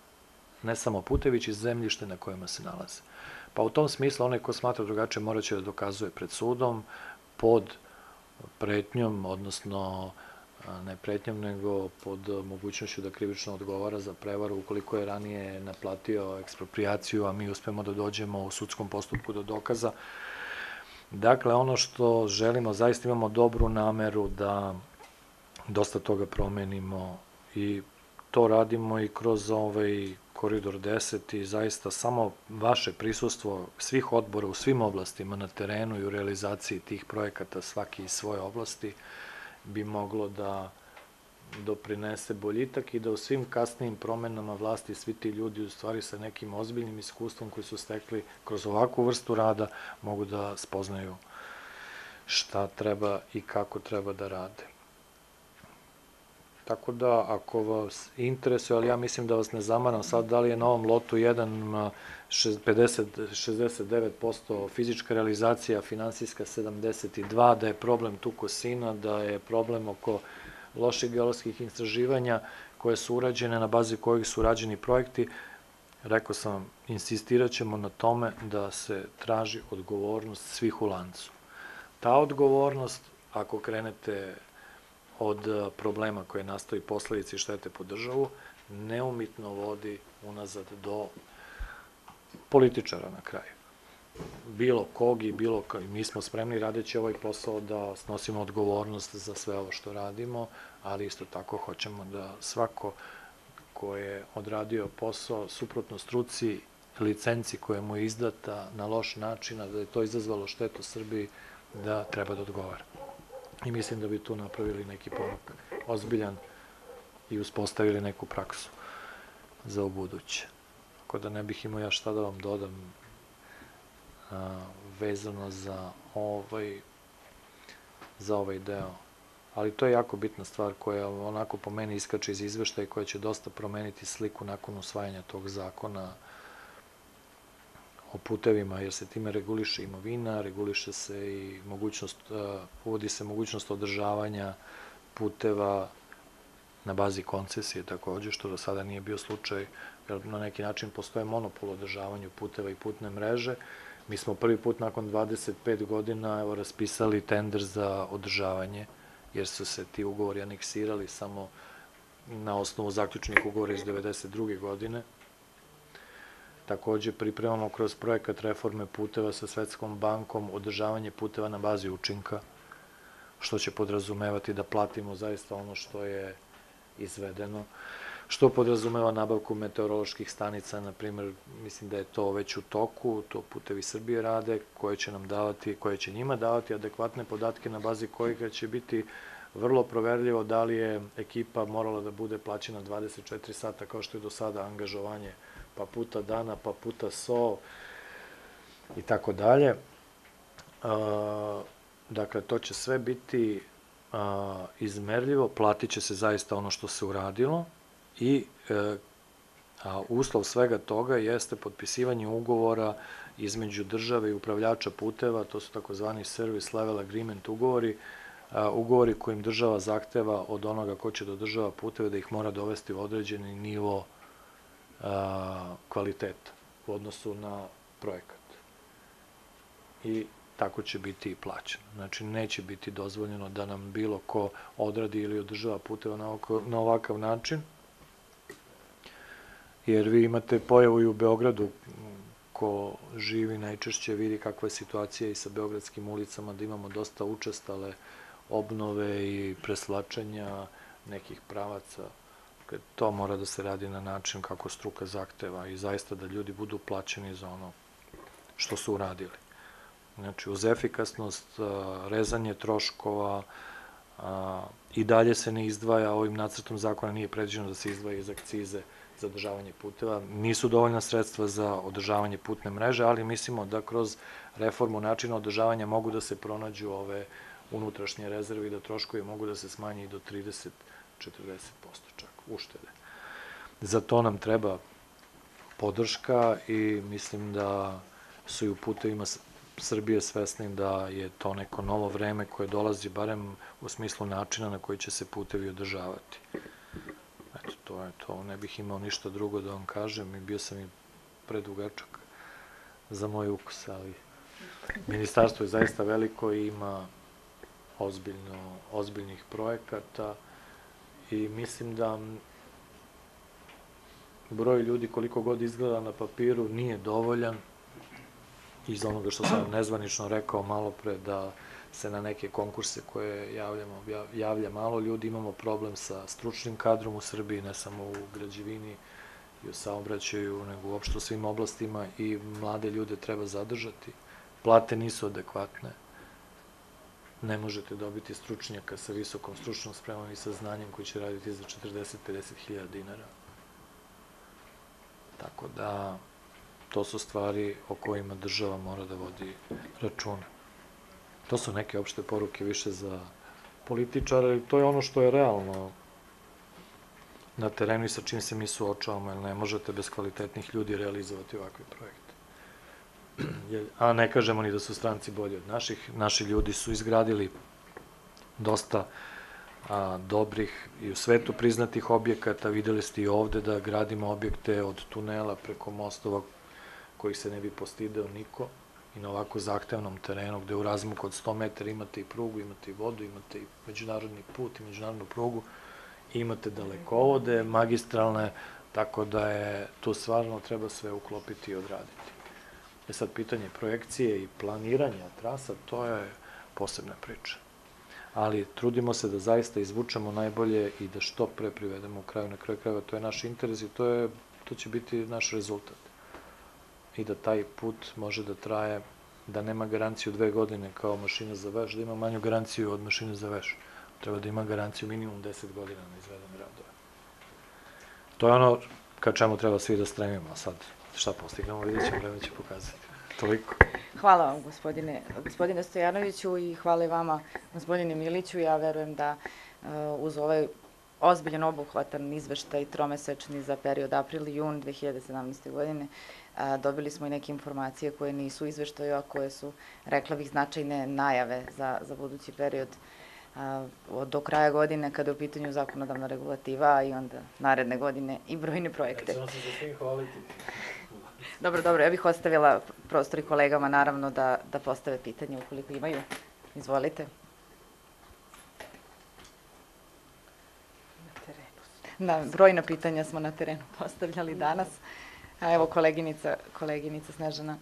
ne samo putevi, i zemljište na kojima se nalaze. Pa u tom smislu onaj ko smatra drugačije moraće da dokazuje pred sudom pod pretnjom, odnosno ne pretnjom, nego pod mogućnošću da krivično odgovara za prevaru ukoliko je ranije naplatio ekspropriaciju, a mi uspemo da dođemo u sudskom postupku do dokaza. Dakle, ono što želimo, zaista imamo dobru nameru da dosta toga promenimo i to radimo i kroz ovaj koridor 10 i zaista samo vaše prisustvo svih odbora u svim oblastima na terenu i u realizaciji tih projekata svaki iz svoje oblasti, bi moglo da doprinese boljitak i da u svim kasnijim promenama vlasti svi ti ljudi u stvari sa nekim ozbiljnim iskustvom koji su stekli kroz ovakvu vrstu rada mogu da spoznaju šta treba i kako treba da rade. Tako da, ako vas interesuje, ali ja mislim da vas ne zamaram sad, da li je na ovom lotu 1 50, 69% fizička realizacija, finansijska 72, da je problem tu kosina, da je problem oko loših geoloških istraživanja koje su urađene, na bazi kojih su urađeni projekti, rekao sam vam, insistirat ćemo na tome da se traži odgovornost svih u lancu. Ta odgovornost, ako krenete od e, problema koje nastoji posledice štete po državu, neumitno vodi unazad do političara na kraju. Bilo kog i bilo kog. Mi smo spremni radeći ovaj posao da snosimo odgovornost za sve ovo što radimo, ali isto tako hoćemo da svako ko je odradio posao suprotno struci, licenci koja mu je izdata na loš način, a da je to izazvalo štetu Srbiji, da treba da odgovara i mislim da bi tu napravili neki pomak ozbiljan i uspostavili neku praksu za u buduće. Tako da ne bih imao ja šta da vam dodam a, vezano za ovaj za ovaj deo. Ali to je jako bitna stvar koja onako po meni iskače iz izveštaja i koja će dosta promeniti sliku nakon usvajanja tog zakona o putevima, jer se time reguliše imovina, reguliše se i mogućnost, uvodi se mogućnost održavanja puteva na bazi koncesije takođe, što do sada nije bio slučaj, jer na neki način postoje monopol održavanju puteva i putne mreže. Mi smo prvi put nakon 25 godina evo, raspisali tender za održavanje, jer su se ti ugovori aneksirali samo na osnovu zaključnih ugovora iz 92. godine Takođe pripremamo kroz projekat reforme puteva sa Svetskom bankom održavanje puteva na bazi učinka, što će podrazumevati da platimo zaista ono što je izvedeno, što podrazumeva nabavku meteoroloških stanica, na primer, mislim da je to već u toku, to putevi Srbije rade, koje će nam davati, koje će njima davati adekvatne podatke na bazi kojih će biti vrlo proverljivo da li je ekipa morala da bude plaćena 24 sata kao što je do sada angažovanje pa puta dana, pa puta so i tako dalje. Dakle, to će sve biti izmerljivo, platit će se zaista ono što se uradilo i e, a uslov svega toga jeste potpisivanje ugovora između države i upravljača puteva, to su takozvani service level agreement ugovori, ugovori kojim država zahteva od onoga ko će da održava puteve da ih mora dovesti u određeni nivo kvaliteta u odnosu na projekat. I tako će biti i plaćeno. Znači, neće biti dozvoljeno da nam bilo ko odradi ili održava puteva na, oko, na ovakav način, jer vi imate pojavu i u Beogradu, ko živi najčešće vidi kakva je situacija i sa beogradskim ulicama, da imamo dosta učestale obnove i preslačenja nekih pravaca. Dakle, to mora da se radi na način kako struka zahteva i zaista da ljudi budu plaćeni za ono što su uradili. Znači, uz efikasnost, rezanje troškova, i dalje se ne izdvaja, ovim nacrtom zakona nije predviđeno da se izdvaja iz akcize za održavanje puteva. Nisu dovoljna sredstva za održavanje putne mreže, ali mislimo da kroz reformu načina održavanja mogu da se pronađu ove unutrašnje rezerve i da troškovi mogu da se smanje i do 30-40% čak uštede. Za to nam treba podrška i mislim da su i u putevima Srbije svesni da je to neko novo vreme koje dolazi, barem u smislu načina na koji će se putevi održavati. Eto, to je to. Ne bih imao ništa drugo da vam kažem i bio sam i predugačak za moj ukus, ali ministarstvo je zaista veliko i ima ozbiljno, ozbiljnih projekata i mislim da broj ljudi koliko god izgleda na papiru nije dovoljan iz onoga što sam nezvanično rekao malo pre da se na neke konkurse koje javljamo, javlja malo ljudi, imamo problem sa stručnim kadrom u Srbiji, ne samo u građevini i u saobraćaju, nego uopšte u svim oblastima i mlade ljude treba zadržati. Plate nisu adekvatne. Ne možete dobiti stručnjaka sa visokom stručnom spremom i sa znanjem koji će raditi za 40-50 hiljada dinara. Tako da, to su stvari o kojima država mora da vodi računa. To su neke opšte poruke više za političare, to je ono što je realno na terenu i sa čim se mi suočavamo, jer ne možete bez kvalitetnih ljudi realizovati ovakve projekte. A ne kažemo ni da su stranci bolji od naših. Naši ljudi su izgradili dosta a, dobrih i u svetu priznatih objekata. Videli ste i ovde da gradimo objekte od tunela preko mostova kojih se ne bi postideo niko i na ovako zahtevnom terenu gde u razmuku od 100 metara imate i prugu, imate i vodu, imate i međunarodni put i međunarodnu prugu, imate dalekovode, magistralne, tako da je tu stvarno treba sve uklopiti i odraditi. E sad, pitanje projekcije i planiranja trasa, to je posebna priča. Ali trudimo se da zaista izvučemo najbolje i da što pre privedemo u kraju na kraju krajeva, to je naš interes i to, je, to će biti naš rezultat i da taj put može da traje, da nema garanciju dve godine kao mašina za veš, da ima manju garanciju od mašine za veš. Treba da ima garanciju minimum 10 godina na izvedene radove. To je ono ka čemu treba svi da stremimo sad. Šta postignemo, vidjet ćemo, vreme će pokazati. Toliko. Hvala vam, gospodine, gospodine Stojanoviću i hvala i vama, gospodine Miliću. Ja verujem da uh, uz ovaj ozbiljan obuhvatan izveštaj tromesečni za period april i jun 2017. godine dobili smo i neke informacije koje nisu izveštaju, a koje su, rekla bih, značajne najave za, za budući period od do kraja godine kada je u pitanju zakonodavna regulativa i onda naredne godine i brojne projekte. Nećemo se za svim hvaliti. Dobro, dobro, ja bih ostavila prostor i kolegama naravno da, da postave pitanje ukoliko imaju. Izvolite. Na terenu. Da, brojna pitanja smo na terenu postavljali danas. A evo koleginica, koleginica Snežana.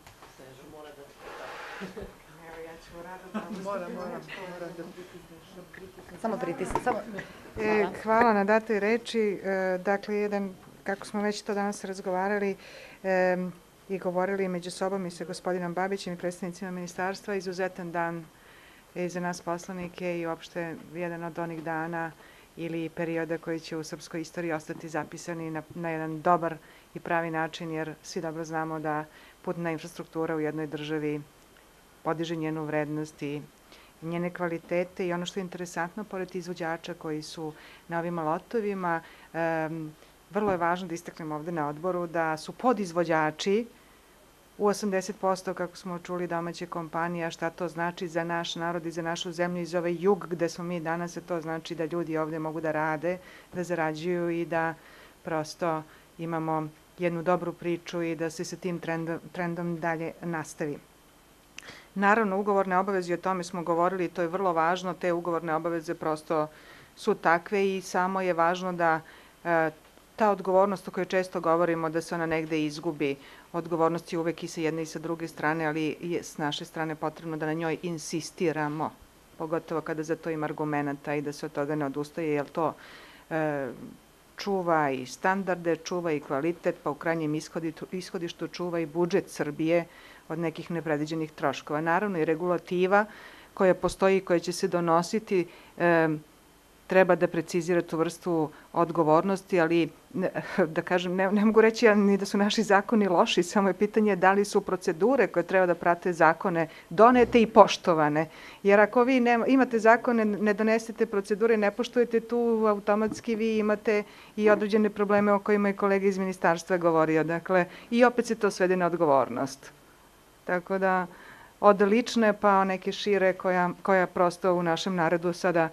Moram, moram, moram da... Samo pritisni, samo... E, Hvala. hvala na datoj reči. E, dakle, jedan, kako smo već to danas razgovarali e, i govorili među sobom i sa gospodinom Babićem i predstavnicima ministarstva, izuzetan dan i za nas poslanike i uopšte jedan od onih dana ili perioda koji će u srpskoj istoriji ostati zapisani na, na jedan dobar i pravi način, jer svi dobro znamo da putna infrastruktura u jednoj državi podiže njenu vrednost i njene kvalitete. I ono što je interesantno, pored izvođača koji su na ovim lotovima, em, vrlo je važno da istaknemo ovde na odboru da su podizvođači u 80% kako smo čuli domaće kompanije, šta to znači za naš narod i za našu zemlju i za ovaj jug gde smo mi danas, a to znači da ljudi ovde mogu da rade, da zarađuju i da prosto imamo jednu dobru priču i da se sa tim trendom, trendom dalje nastavi. Naravno, ugovorne obaveze, o tome smo govorili, to je vrlo važno, te ugovorne obaveze prosto su takve i samo je važno da e, ta odgovornost o kojoj često govorimo, da se ona negde izgubi. Odgovornost je uvek i sa jedne i sa druge strane, ali je s naše strane potrebno da na njoj insistiramo, pogotovo kada za to ima argumenta i da se od toga ne odustaje, jer to e, čuva i standarde, čuva i kvalitet, pa u krajnjem ishodištu, čuva i budžet Srbije od nekih nepredviđenih troškova. Naravno i regulativa koja postoji i koja će se donositi e, treba da precizira tu vrstu odgovornosti, ali da kažem, ne, ne mogu reći ni da su naši zakoni loši, samo je pitanje da li su procedure koje treba da prate zakone donete i poštovane. Jer ako vi ne, imate zakone, ne donesete procedure, ne poštujete tu, automatski vi imate i određene probleme o kojima je kolega iz ministarstva govorio. Dakle, i opet se to svede na odgovornost. Tako da, od lične pa neke šire koja, koja prosto u našem narodu sada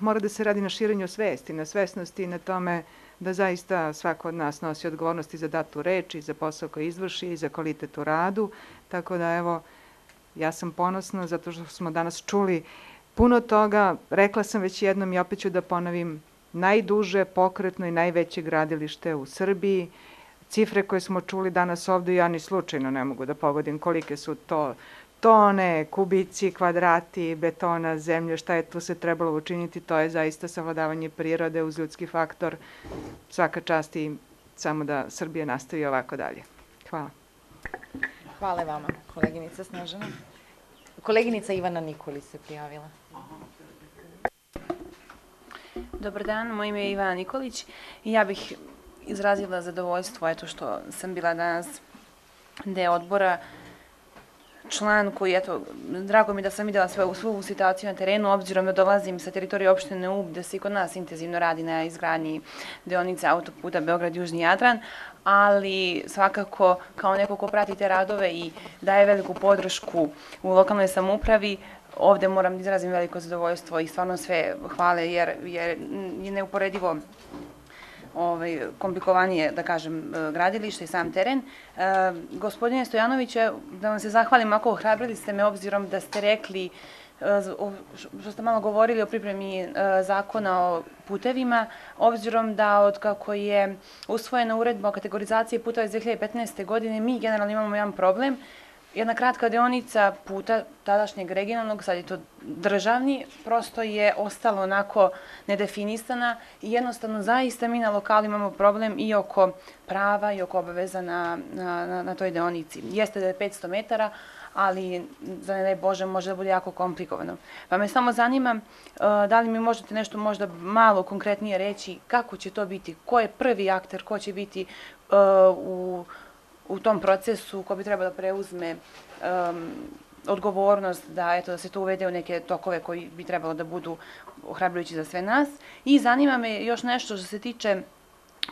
mora da se radi na širenju svesti, na svesnosti i na tome da zaista svako od nas nosi odgovornosti za datu reč za posao koji izvrši i za kvalitet u radu. Tako da evo, ja sam ponosna zato što smo danas čuli puno toga. Rekla sam već jednom i opet ću da ponovim najduže, pokretno i najveće gradilište u Srbiji. Cifre koje smo čuli danas ovde, ja ni slučajno ne mogu da pogodim kolike su to tone, kubici, kvadrati, betona, zemlje, šta je tu se trebalo učiniti, to je zaista savladavanje prirode uz ljudski faktor. Svaka čast i samo da Srbija nastavi ovako dalje. Hvala. Hvala vama, koleginica Snežana. Koleginica Ivana Nikoli se prijavila. Dobar dan, moje ime je Ivana Nikolić i ja bih izrazila zadovoljstvo eto što sam bila danas deo odbora član koji, eto, drago mi da sam videla sve, svu situaciju na terenu, obzirom da dolazim sa teritorije opštine Ub, da se i kod nas intenzivno radi na izgradnji deonice autoputa Beograd-Južni Jadran, ali svakako kao neko ko prati te radove i daje veliku podršku u lokalnoj samupravi, ovde moram da izrazim veliko zadovoljstvo i stvarno sve hvale jer, jer je neuporedivo ovaj, komplikovanije, da kažem, gradilište i sam teren. E, gospodine Stojanoviću, da vam se zahvalim ako ohrabrili ste me obzirom da ste rekli što ste malo govorili o pripremi zakona o putevima, obzirom da od kako je usvojena uredba o kategorizaciji puteva iz 2015. godine, mi generalno imamo jedan problem, jedna kratka deonica puta tadašnjeg regionalnog, sad je to državni, prosto je ostalo onako nedefinisana i jednostavno zaista mi na lokalu imamo problem i oko prava i oko obaveza na, na, na, toj deonici. Jeste da je 500 metara, ali za ne daj Bože može da bude jako komplikovano. Pa me samo zanima uh, da li mi možete nešto možda malo konkretnije reći kako će to biti, ko je prvi akter, ko će biti uh, u u tom procesu ko bi trebalo da preuzme um, odgovornost da eto da se to uvede u neke tokove koji bi trebalo da budu ohrabrujući za sve nas. I zanima me još nešto što se tiče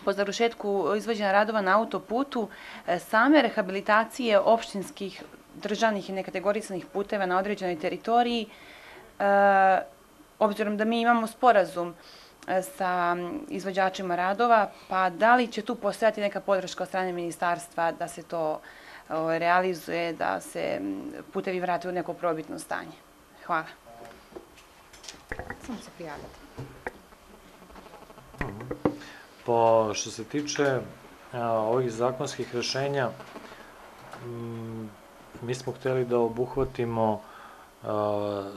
po završetku izvođenja radova na autoputu, e, same rehabilitacije opštinskih državnih i nekategorisanih puteva na određenoj teritoriji, e, obzirom da mi imamo sporazum sa izvođačima radova, pa da li će tu postojati neka podrška od strane ministarstva da se to realizuje, da se putevi vrate u neko probitno stanje? Hvala. Samo se prijavite. Po, što se tiče a, ovih zakonskih rešenja mi smo hteli da obuhvatimo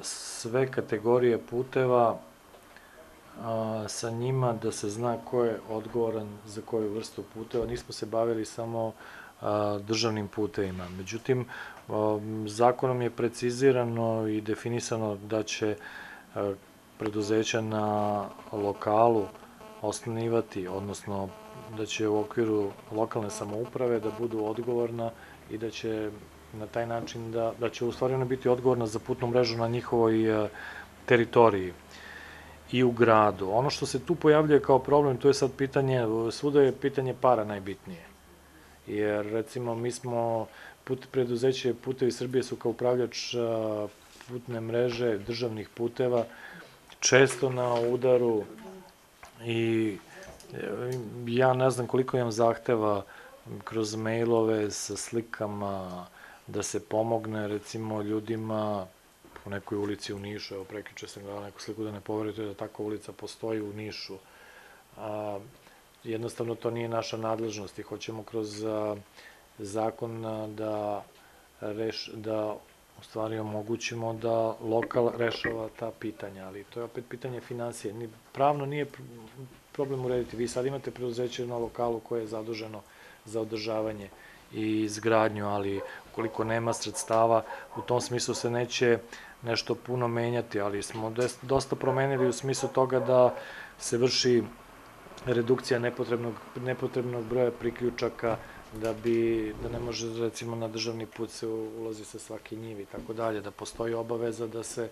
sve kategorije puteva a, sa njima da se zna ko je odgovoran za koju vrstu puteva. Nismo se bavili samo državnim putevima. Međutim, zakonom je precizirano i definisano da će preduzeća na lokalu osnivati, odnosno da će u okviru lokalne samouprave da budu odgovorna i da će na taj način da, da će u stvari ona biti odgovorna za putnu mrežu na njihovoj teritoriji i u gradu. Ono što se tu pojavljuje kao problem, to je sad pitanje, svuda je pitanje para najbitnije. Jer, recimo, mi smo, put, preduzeće Putevi Srbije su kao upravljač putne mreže, državnih puteva, često na udaru i ja ne znam koliko imam zahteva kroz mailove sa slikama da se pomogne recimo ljudima u nekoj ulici u Nišu, evo prekriče sam gledao neku sliku da ne poverujete da takva ulica postoji u Nišu. A, jednostavno to nije naša nadležnost i hoćemo kroz a, zakon da, reš, da u stvari omogućimo da lokal rešava ta pitanja, ali to je opet pitanje financije. Ni, pravno nije problem urediti. Vi sad imate preduzeće na lokalu koje je zaduženo za održavanje i izgradnju, ali ukoliko nema sredstava, u tom smislu se neće nešto puno menjati, ali smo dosta promenili u smislu toga da se vrši redukcija nepotrebnog, nepotrebnog broja priključaka, da bi, da ne može recimo na državni put se ulazi sa svaki njiv i tako dalje, da postoji obaveza da se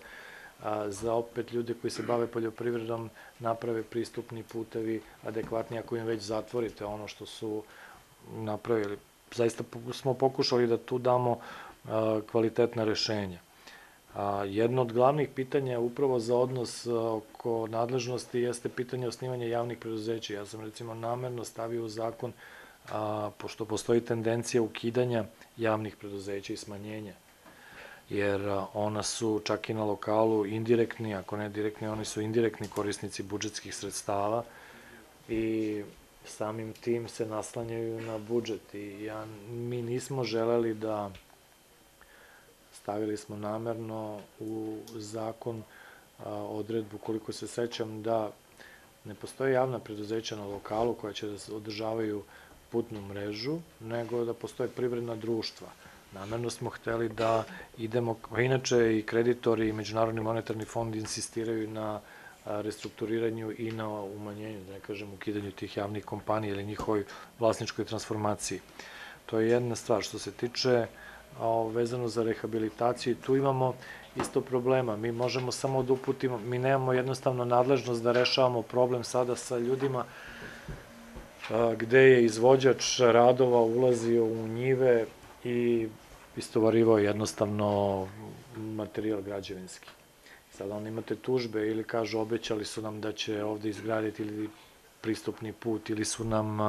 a, za opet ljude koji se bave poljoprivredom naprave pristupni putevi adekvatni ako im već zatvorite ono što su napravili. Zaista smo pokušali da tu damo a, kvalitetna rešenja. A, jedno od glavnih pitanja upravo za odnos oko nadležnosti jeste pitanje osnivanja javnih preduzeća. Ja sam recimo namerno stavio u zakon pošto postoji tendencija ukidanja javnih preduzeća i smanjenja, jer a, ona su čak i na lokalu indirektni, ako ne direktni, oni su indirektni korisnici budžetskih sredstava i samim tim se naslanjaju na budžet i ja, mi nismo želeli da stavili smo namerno u zakon odredbu, koliko se sećam, da ne postoje javna preduzeća na lokalu koja će da održavaju putnu mrežu, nego da postoje privredna društva. Namerno smo hteli da idemo, a inače i kreditori i Međunarodni monetarni fond insistiraju na restrukturiranju i na umanjenju, da ne kažem ukidanju tih javnih kompanija ili njihovoj vlasničkoj transformaciji. To je jedna stvar. Što se tiče vezano za rehabilitaciju, tu imamo isto problema. Mi možemo samo da uputimo, mi nemamo jednostavno nadležnost da rešavamo problem sada sa ljudima gde je izvođač radova ulazio u njive i istovarivao jednostavno materijal građevinski. Sada on imate tužbe ili kažu obećali su nam da će ovde izgraditi ili pristupni put ili su nam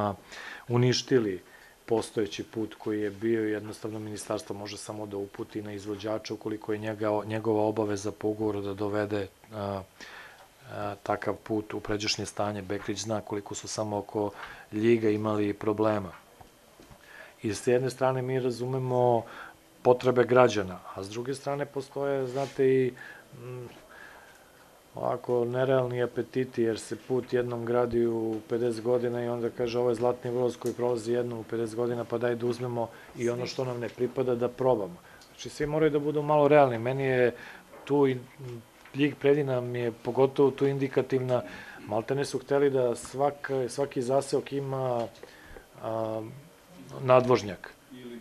uništili postojeći put koji je bio jednostavno ministarstvo može samo da uputi na izvođača ukoliko je njega, njegova obaveza po ugovoru da dovede a, takav put u pređašnje stanje. Bekrić zna koliko su samo oko Ljiga imali problema. I s jedne strane mi razumemo potrebe građana, a s druge strane postoje, znate, i m, ovako nerealni apetiti, jer se put jednom gradi u 50 godina i onda kaže ovo je zlatni voz koji prolazi jednom u 50 godina, pa daj da uzmemo i ono što nam ne pripada da probamo. Znači, svi moraju da budu malo realni. Meni je tu i Ljig predina mi je pogotovo tu indikativna, maltene su hteli da svak, svaki zaseok ima a, nadvožnjak. Ili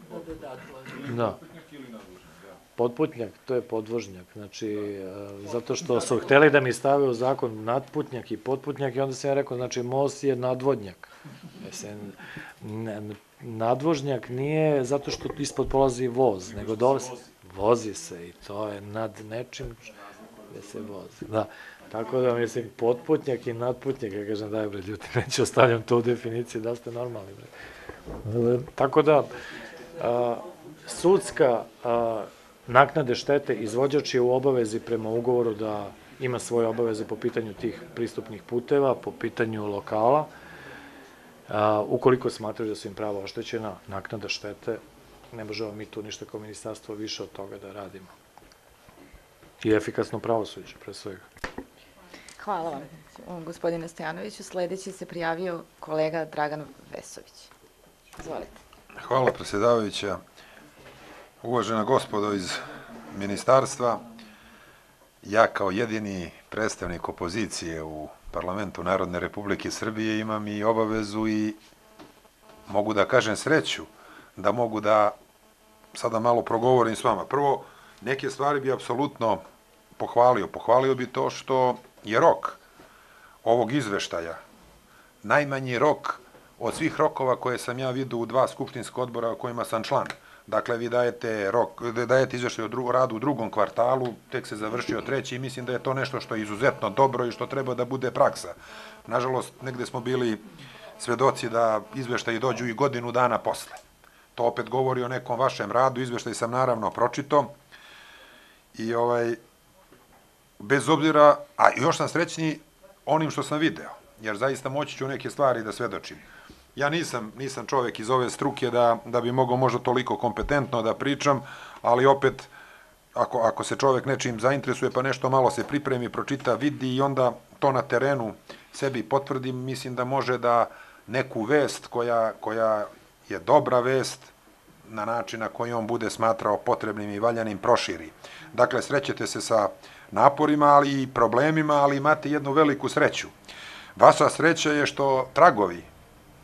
da. Podputnjak, to je podvožnjak, znači, a, zato što su hteli da mi stave u zakon nadputnjak i podputnjak i onda sam ja rekao, znači, most je nadvodnjak. Mislim, nadvožnjak nije zato što ispod polazi voz, nego dole vozi se i to je nad nečim gde se vozi. Da. Tako da, mislim, potputnjak i nadputnjak, ja kažem, daj bre, ljudi, neću ostavljam to u definiciji, da ste normalni, bre. Tako da, a, sudska a, naknade štete, izvođač je u obavezi prema ugovoru da ima svoje obaveze po pitanju tih pristupnih puteva, po pitanju lokala, A, ukoliko smatraju da su im prava oštećena, naknada štete, ne možemo mi tu ništa kao ministarstvo više od toga da radimo. I efikasno pravosuđe, pre svega. Hvala vam, gospodine Stojanoviću. Sledeći se prijavio kolega Dragan Vesović. Izvolite. Hvala predsjedavajuća. Uvažena gospodo iz ministarstva, ja kao jedini predstavnik opozicije u parlamentu Narodne republike Srbije imam i obavezu i mogu da kažem sreću da mogu da sada malo progovorim s vama. Prvo, neke stvari bi apsolutno pohvalio. Pohvalio bi to što je rok ovog izveštaja najmanji rok od svih rokova koje sam ja vidio u dva skupštinska odbora kojima sam član. Dakle, vi dajete, rok, dajete izveštaj o dru, radu u drugom kvartalu, tek se završio treći i mislim da je to nešto što je izuzetno dobro i što treba da bude praksa. Nažalost, negde smo bili svedoci da izveštaji dođu i godinu dana posle. To opet govori o nekom vašem radu, izveštaj sam naravno pročito i ovaj, bez obzira, a još sam srećni onim što sam video, jer zaista moći ću neke stvari da svedočim. Ja nisam, nisam čovek iz ove struke da, da bi mogao možda toliko kompetentno da pričam, ali opet, ako, ako se čovek nečim zainteresuje pa nešto malo se pripremi, pročita, vidi i onda to na terenu sebi potvrdim, mislim da može da neku vest koja, koja je dobra vest na način na koji on bude smatrao potrebnim i valjanim proširi. Dakle, srećete se sa naporima, ali i problemima, ali imate jednu veliku sreću. Vaša sreća je što tragovi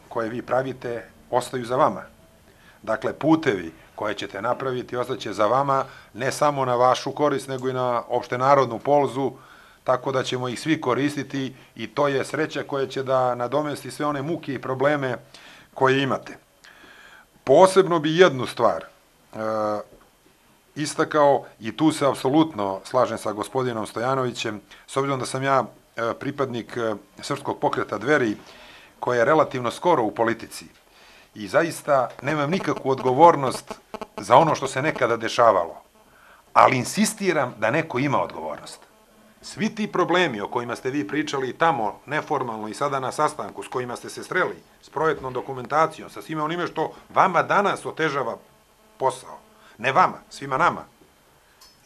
koje vi pravite ostaju za vama. Dakle, putevi koje ćete napraviti ostaće za vama, ne samo na vašu korist, nego i na opštenarodnu polzu, tako da ćemo ih svi koristiti i to je sreća koja će da nadomesti sve one muke i probleme koje imate. Posebno bi jednu stvar e, istakao i tu se apsolutno slažem sa gospodinom Stojanovićem, s obzirom da sam ja e, pripadnik e, Srpskog pokreta dveri, koja je relativno skoro u politici i zaista nemam nikakvu odgovornost za ono što se nekada dešavalo, ali insistiram da neko ima odgovornost. Svi ti problemi o kojima ste vi pričali tamo neformalno i sada na sastanku s kojima ste se sreli, s projektnom dokumentacijom, sa svima onime što vama danas otežava posao, ne vama, svima nama,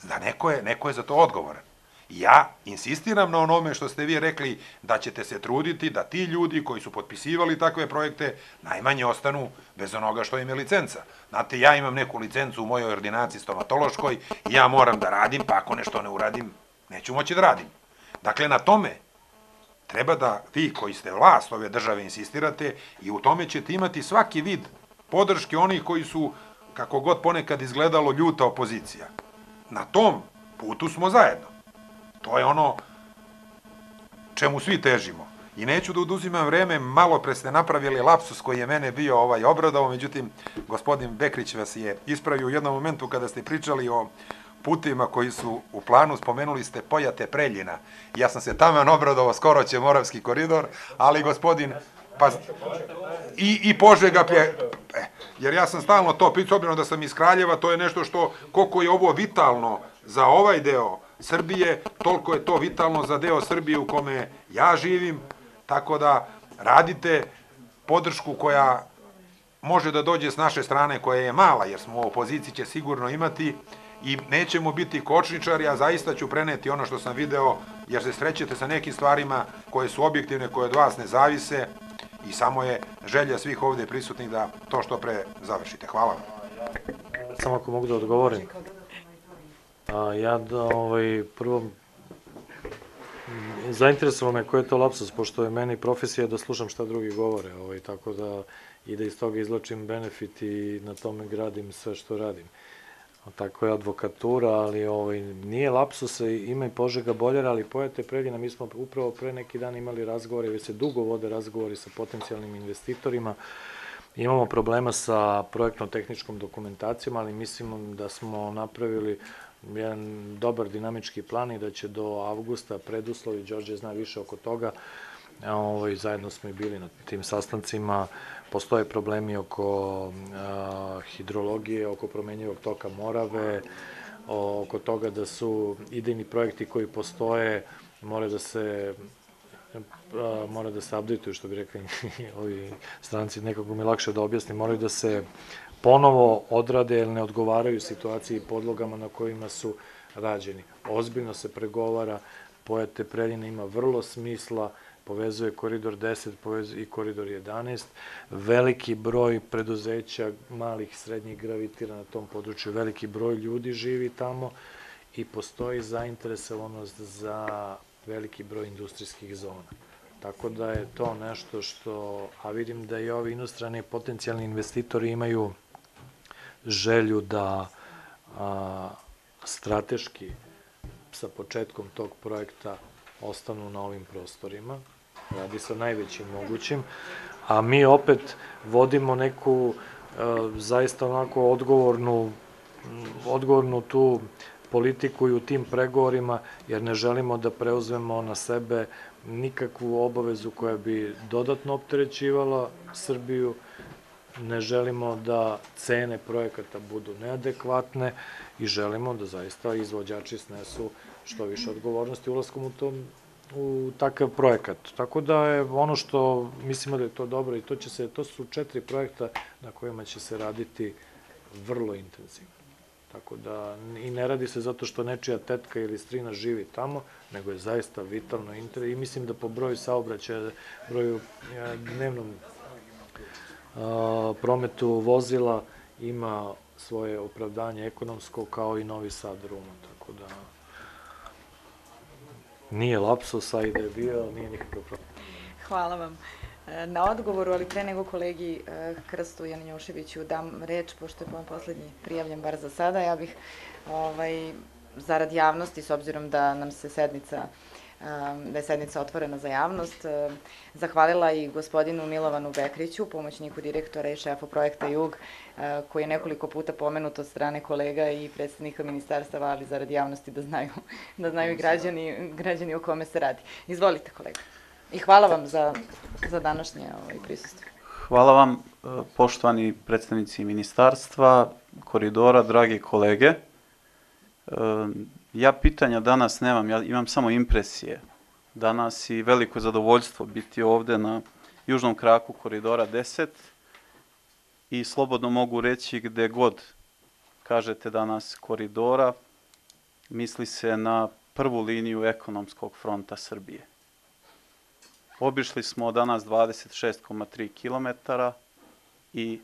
da neko je, neko je za to odgovoran. Ja insistiram na onome što ste vi rekli da ćete se truditi da ti ljudi koji su potpisivali takve projekte najmanje ostanu bez onoga što im je licenca. Znate, ja imam neku licencu u mojoj ordinaciji stomatološkoj ja moram da radim, pa ako nešto ne uradim, neću moći da radim. Dakle, na tome treba da vi koji ste vlast ove države insistirate i u tome ćete imati svaki vid podrške onih koji su, kako god ponekad izgledalo, ljuta opozicija. Na tom putu smo zajedno. To je ono čemu svi težimo. I neću da oduzimam vreme, malo pre ste napravili lapsus koji je mene bio ovaj obradao, međutim, gospodin Bekrić vas je ispravio u jednom momentu kada ste pričali o putima koji su u planu, spomenuli ste Pojate Preljina. Ja sam se tamo obradovao, skoro će Moravski koridor, ali gospodin, pa, i, i Požega, plje, e, jer ja sam stalno to, pričao, da sam iz Kraljeva, to je nešto što, koliko je ovo vitalno za ovaj deo, Srbije, toliko je to vitalno za deo Srbije u kome ja živim, tako da radite podršku koja može da dođe s naše strane koja je mala, jer smo u opoziciji će sigurno imati i nećemo biti kočničari, a zaista ću preneti ono što sam video, jer se srećete sa nekim stvarima koje su objektivne, koje od vas ne zavise i samo je želja svih ovde prisutnih da to što pre završite. Hvala vam. Samo ako mogu da odgovorim. A, ja da, ovaj, prvo, zainteresovalo me ko je to lapsus, pošto je meni profesija da slušam šta drugi govore, ovaj, tako da i da iz toga izločim benefit i na tome gradim sve što radim. Tako je advokatura, ali ovaj, nije lapsus, ima i Požega Boljera, ali pojete Preljina, mi smo upravo pre neki dan imali razgovore, već se dugo vode razgovori sa potencijalnim investitorima, Imamo problema sa projektno-tehničkom dokumentacijom, ali mislimo da smo napravili jedan dobar dinamički plan i da će do avgusta preduslovi, Đorđe zna više oko toga, ovaj, zajedno smo i bili na tim sastancima, postoje problemi oko a, hidrologije, oko promenjivog toka Morave, oko toga da su idejni projekti koji postoje, more da se a, mora da se updateuju, što bi rekli ovi stranci, nekako mi lakše da objasnim, moraju da se ponovo odrade jer ne odgovaraju situaciji i podlogama na kojima su rađeni. Ozbiljno se pregovara, Pojate Preljina ima vrlo smisla, povezuje koridor 10 povezuje i koridor 11. Veliki broj preduzeća, malih, srednjih gravitira na tom području, veliki broj ljudi živi tamo i postoji zainteresovanost za veliki broj industrijskih zona. Tako da je to nešto što, a vidim da i ovi inostrani potencijalni investitori imaju želju da a, strateški sa početkom tog projekta ostanu na ovim prostorima. Radi o najvećim mogućim. A mi opet vodimo neku zaista onako odgovornu odgovornu tu politiku i u tim pregovorima, jer ne želimo da preuzmemo na sebe nikakvu obavezu koja bi dodatno opterećivala Srbiju, ne želimo da cene projekata budu neadekvatne i želimo da zaista izvođači snesu što više odgovornosti ulaskom u tom u takav projekat. Tako da je ono što mislimo da je to dobro i to će se, to su četiri projekta na kojima će se raditi vrlo intenzivno. Tako da i ne radi se zato što nečija tetka ili strina živi tamo, nego je zaista vitalno interes i mislim da po broju saobraćaja, broju dnevnom prometu vozila ima svoje opravdanje ekonomsko kao i Novi Sad Ruma, tako da nije lapsusa i da je bio, nije nikakav problem. Hvala vam e, na odgovoru, ali pre nego kolegi e, Krstu Janjuševiću dam reč, pošto je moj poslednji prijavljen bar za sada, ja bih ovaj, zarad javnosti, s obzirom da nam se sednica da je sednica otvorena za javnost. Zahvalila i gospodinu Milovanu Bekriću, pomoćniku direktora i šefu projekta Jug, koji je nekoliko puta pomenut od strane kolega i predstavnika ministarstava, ali zarad javnosti da znaju, da znaju i građani, građani o kome se radi. Izvolite kolega. I hvala vam za, za današnje ovaj, prisustvo. Hvala vam, e, poštovani predstavnici ministarstva, koridora, dragi kolege. Ja pitanja danas nemam, ja imam samo impresije. Danas i veliko zadovoljstvo biti ovde na južnom kraku koridora 10 i slobodno mogu reći gde god kažete danas koridora, misli se na prvu liniju ekonomskog fronta Srbije. Obišli smo danas 26,3 km i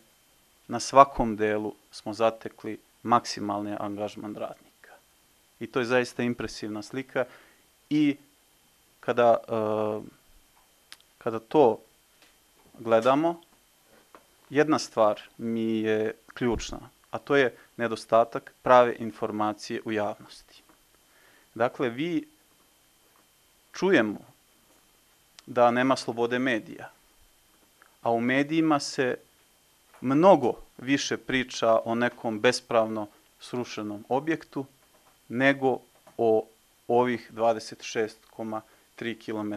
na svakom delu smo zatekli maksimalni angažman radnika. I to je zaista impresivna slika. I kada, uh, kada to gledamo, jedna stvar mi je ključna, a to je nedostatak prave informacije u javnosti. Dakle, vi čujemo da nema slobode medija, a u medijima se mnogo više priča o nekom bespravno srušenom objektu nego o ovih 26,3 km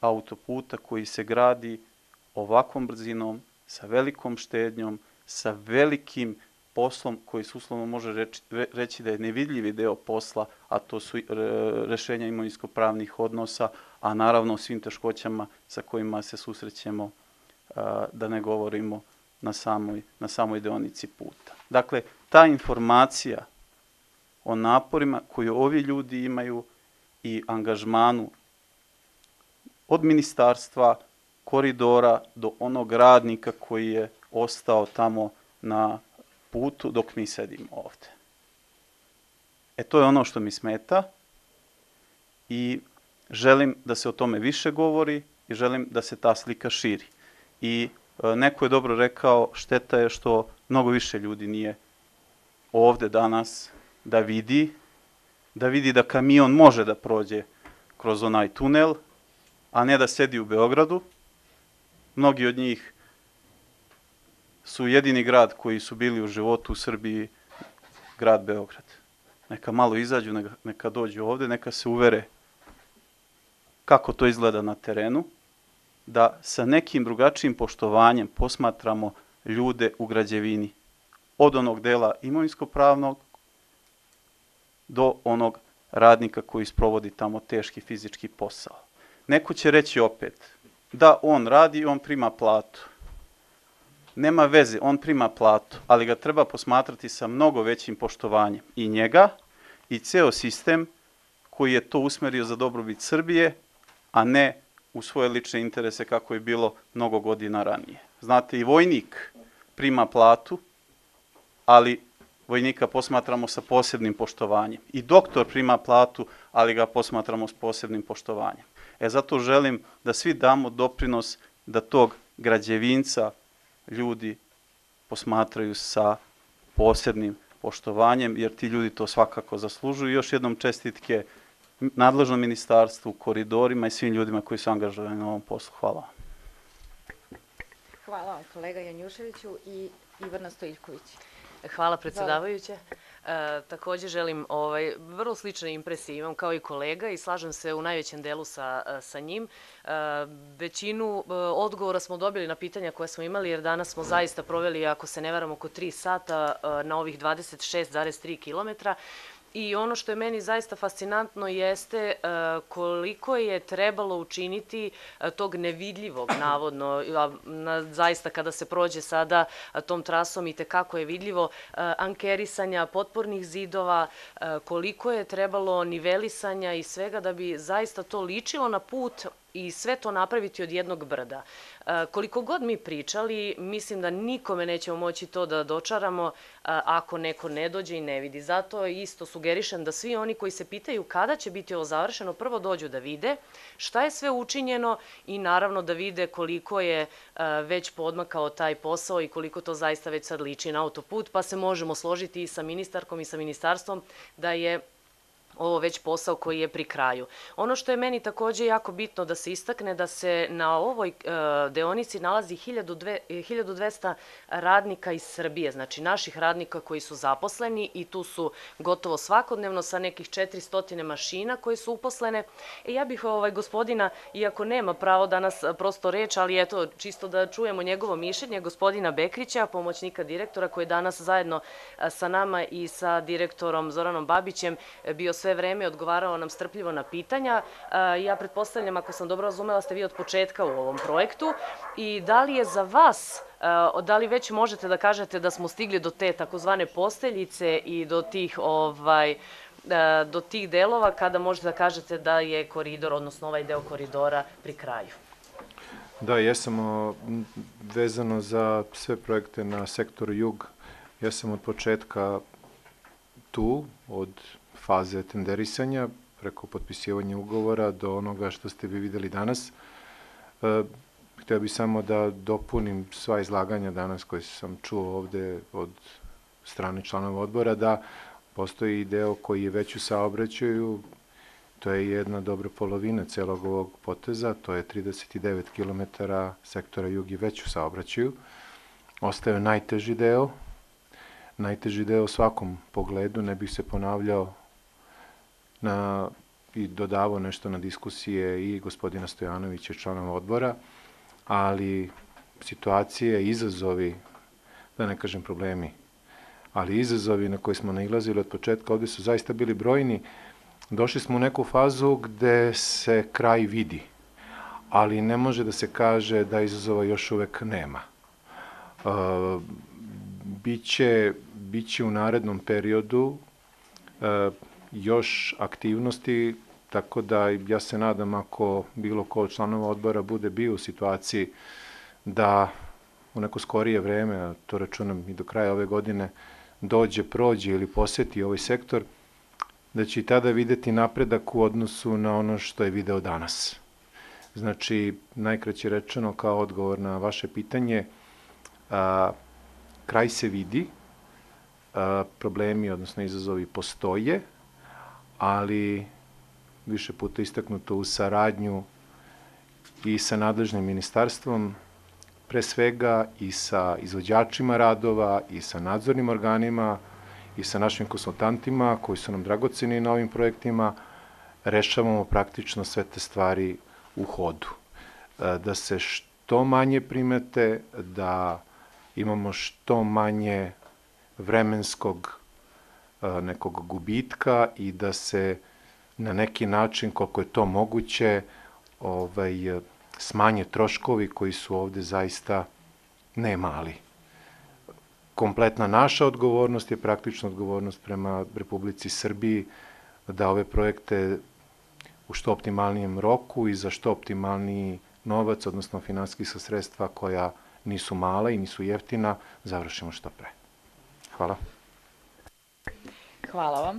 autoputa koji se gradi ovakvom brzinom, sa velikom štednjom, sa velikim poslom koji se uslovno može reći, da je nevidljivi deo posla, a to su rešenja imovinsko-pravnih odnosa, a naravno svim teškoćama sa kojima se susrećemo, da ne govorimo na samoj, na samoj deonici puta. Dakle, ta informacija o naporima koje ovi ljudi imaju i angažmanu od ministarstva, koridora do onog radnika koji je ostao tamo na putu dok mi sedimo ovde. E to je ono što mi smeta i želim da se o tome više govori i želim da se ta slika širi. I e, neko je dobro rekao, šteta je što mnogo više ljudi nije ovde danas da vidi, da vidi da kamion može da prođe kroz onaj tunel, a ne da sedi u Beogradu. Mnogi od njih su jedini grad koji su bili u životu u Srbiji, grad Beograd. Neka malo izađu, neka, neka dođu ovde, neka se uvere kako to izgleda na terenu, da sa nekim drugačijim poštovanjem posmatramo ljude u građevini od onog dela imovinsko-pravnog do onog radnika koji sprovodi tamo teški fizički posao. Neko će reći opet, da on radi i on prima platu. Nema veze, on prima platu, ali ga treba posmatrati sa mnogo većim poštovanjem. I njega, i ceo sistem koji je to usmerio za dobrobit Srbije, a ne u svoje lične interese kako je bilo mnogo godina ranije. Znate, i vojnik prima platu, ali vojnika posmatramo sa posebnim poštovanjem. I doktor prima platu, ali ga posmatramo s posebnim poštovanjem. E zato želim da svi damo doprinos da tog građevinca ljudi posmatraju sa posebnim poštovanjem, jer ti ljudi to svakako zaslužuju. Još jednom čestitke nadležnom ministarstvu, koridorima i svim ljudima koji su angažovani na ovom poslu. Hvala vam. Hvala vam kolega Janjuševiću i Ivana Stojiljković. Hvala predsedavajuća. E, takođe želim, ovaj, vrlo slične impresije imam kao i kolega i slažem se u najvećem delu sa, sa njim. E, većinu e, odgovora smo dobili na pitanja koje smo imali jer danas smo zaista proveli, ako se ne varam, oko 3 sata e, na ovih 26,3 kilometra I ono što je meni zaista fascinantno jeste e, koliko je trebalo učiniti e, tog nevidljivog, navodno, zaista kada se prođe sada e, tom trasom i tekako je vidljivo, ankerisanja potpornih zidova, koliko je trebalo nivelisanja i svega da bi zaista to ličilo na put i sve to napraviti od jednog brda. E, koliko god mi pričali, mislim da nikome nećemo moći to da dočaramo e, ako neko ne dođe i ne vidi. Zato isto sugerišem da svi oni koji se pitaju kada će biti ovo završeno, prvo dođu da vide šta je sve učinjeno i naravno da vide koliko je e, već podmakao taj posao i koliko to zaista već sad liči na autoput, pa se možemo složiti i sa ministarkom i sa ministarstvom da je ovo već posao koji je pri kraju. Ono što je meni takođe jako bitno da se istakne da se na ovoj e, deonici nalazi 1200 radnika iz Srbije, znači naših radnika koji su zaposleni i tu su gotovo svakodnevno sa nekih 400 mašina koje su uposlene. E, ja bih ovaj gospodina, iako nema pravo danas prosto reč, ali eto, čisto da čujemo njegovo mišljenje, gospodina Bekrića, pomoćnika direktora koji je danas zajedno sa nama i sa direktorom Zoranom Babićem bio sve vreme odgovarao nam strpljivo na pitanja. Ja pretpostavljam, ako sam dobro razumela, ste vi od početka u ovom projektu i da li je za vas da li već možete da kažete da smo stigli do te takozvane posteljice i do tih ovaj do tih delova kada možete da kažete da je koridor, odnosno ovaj deo koridora pri kraju? Da, jesam vezano za sve projekte na sektoru Jug. Ja sam od početka tu, od faze tenderisanja, preko potpisivanja ugovora do onoga što ste vi videli danas. E, hteo bih samo da dopunim sva izlaganja danas koje sam čuo ovde od strane članova odbora, da postoji deo koji je već u saobraćaju, to je jedna dobra polovina celog ovog poteza, to je 39 km sektora jugi već u saobraćaju. Ostaje najteži deo, najteži deo u svakom pogledu, ne bih se ponavljao na, i dodavao nešto na diskusije i gospodina Stojanovića, članova odbora, ali situacije, izazovi, da ne kažem problemi, ali izazovi na koje smo nailazili od početka ovde su zaista bili brojni. Došli smo u neku fazu gde se kraj vidi, ali ne može da se kaže da izazova još uvek nema. E, biće, biće u narednom periodu e, još aktivnosti, tako da ja se nadam ako bilo ko od članova odbora bude bio u situaciji da u neko skorije vreme, a to računam i do kraja ove godine, dođe, prođe ili poseti ovaj sektor, da će i tada videti napredak u odnosu na ono što je video danas. Znači, najkraće rečeno kao odgovor na vaše pitanje, a, kraj se vidi, a, problemi, odnosno izazovi postoje, ali više puta istaknuto u saradnju i sa nadležnim ministarstvom, pre svega i sa izvođačima radova i sa nadzornim organima i sa našim konsultantima koji su nam dragoceni na ovim projektima, rešavamo praktično sve te stvari u hodu. E, da se što manje primete, da imamo što manje vremenskog nekog gubitka i da se na neki način, koliko je to moguće, ovaj, smanje troškovi koji su ovde zaista ne mali. Kompletna naša odgovornost je praktično odgovornost prema Republici Srbiji da ove projekte u što optimalnijem roku i za što optimalniji novac, odnosno finansijska sredstva koja nisu mala i nisu jeftina, završimo što pre. Hvala. Hvala vam.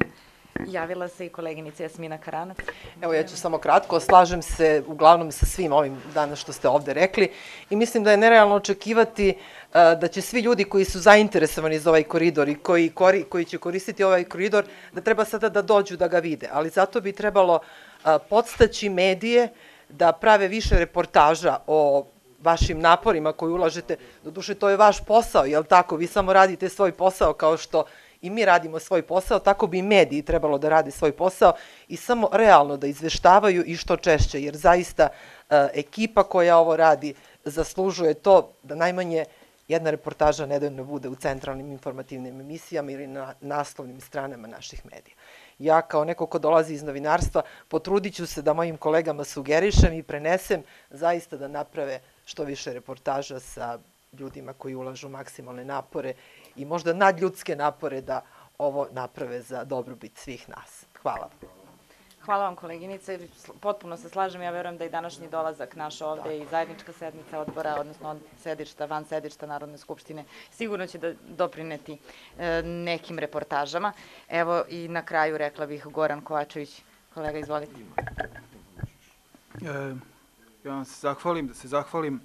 Javila se i koleginica Jasmina Karanac. Evo ja ću samo kratko, slažem se uglavnom sa svim ovim danas što ste ovde rekli i mislim da je nerealno očekivati uh, da će svi ljudi koji su zainteresovani za ovaj koridor i koji, kori, koji će koristiti ovaj koridor, da treba sada da dođu da ga vide, ali zato bi trebalo uh, podstaći medije da prave više reportaža o vašim naporima koji ulažete, doduše to je vaš posao, jel tako, vi samo radite svoj posao kao što i mi radimo svoj posao, tako bi i mediji trebalo da rade svoj posao i samo realno da izveštavaju i što češće, jer zaista e, ekipa koja ovo radi zaslužuje to da najmanje jedna reportaža nedeljno bude u centralnim informativnim emisijama ili na naslovnim stranama naših medija. Ja kao neko ko dolazi iz novinarstva potrudit ću se da mojim kolegama sugerišem i prenesem zaista da naprave što više reportaža sa ljudima koji ulažu maksimalne napore i možda nadljudske napore da ovo naprave za dobrobit svih nas. Hvala. Hvala vam koleginice, potpuno se slažem, ja verujem da i današnji dolazak naš ovde i zajednička sednica odbora, odnosno od sedišta, van sedišta Narodne skupštine, sigurno će da doprineti e, nekim reportažama. Evo i na kraju rekla bih Goran Kovačević, kolega izvolite. E, ja vam se zahvalim, da se zahvalim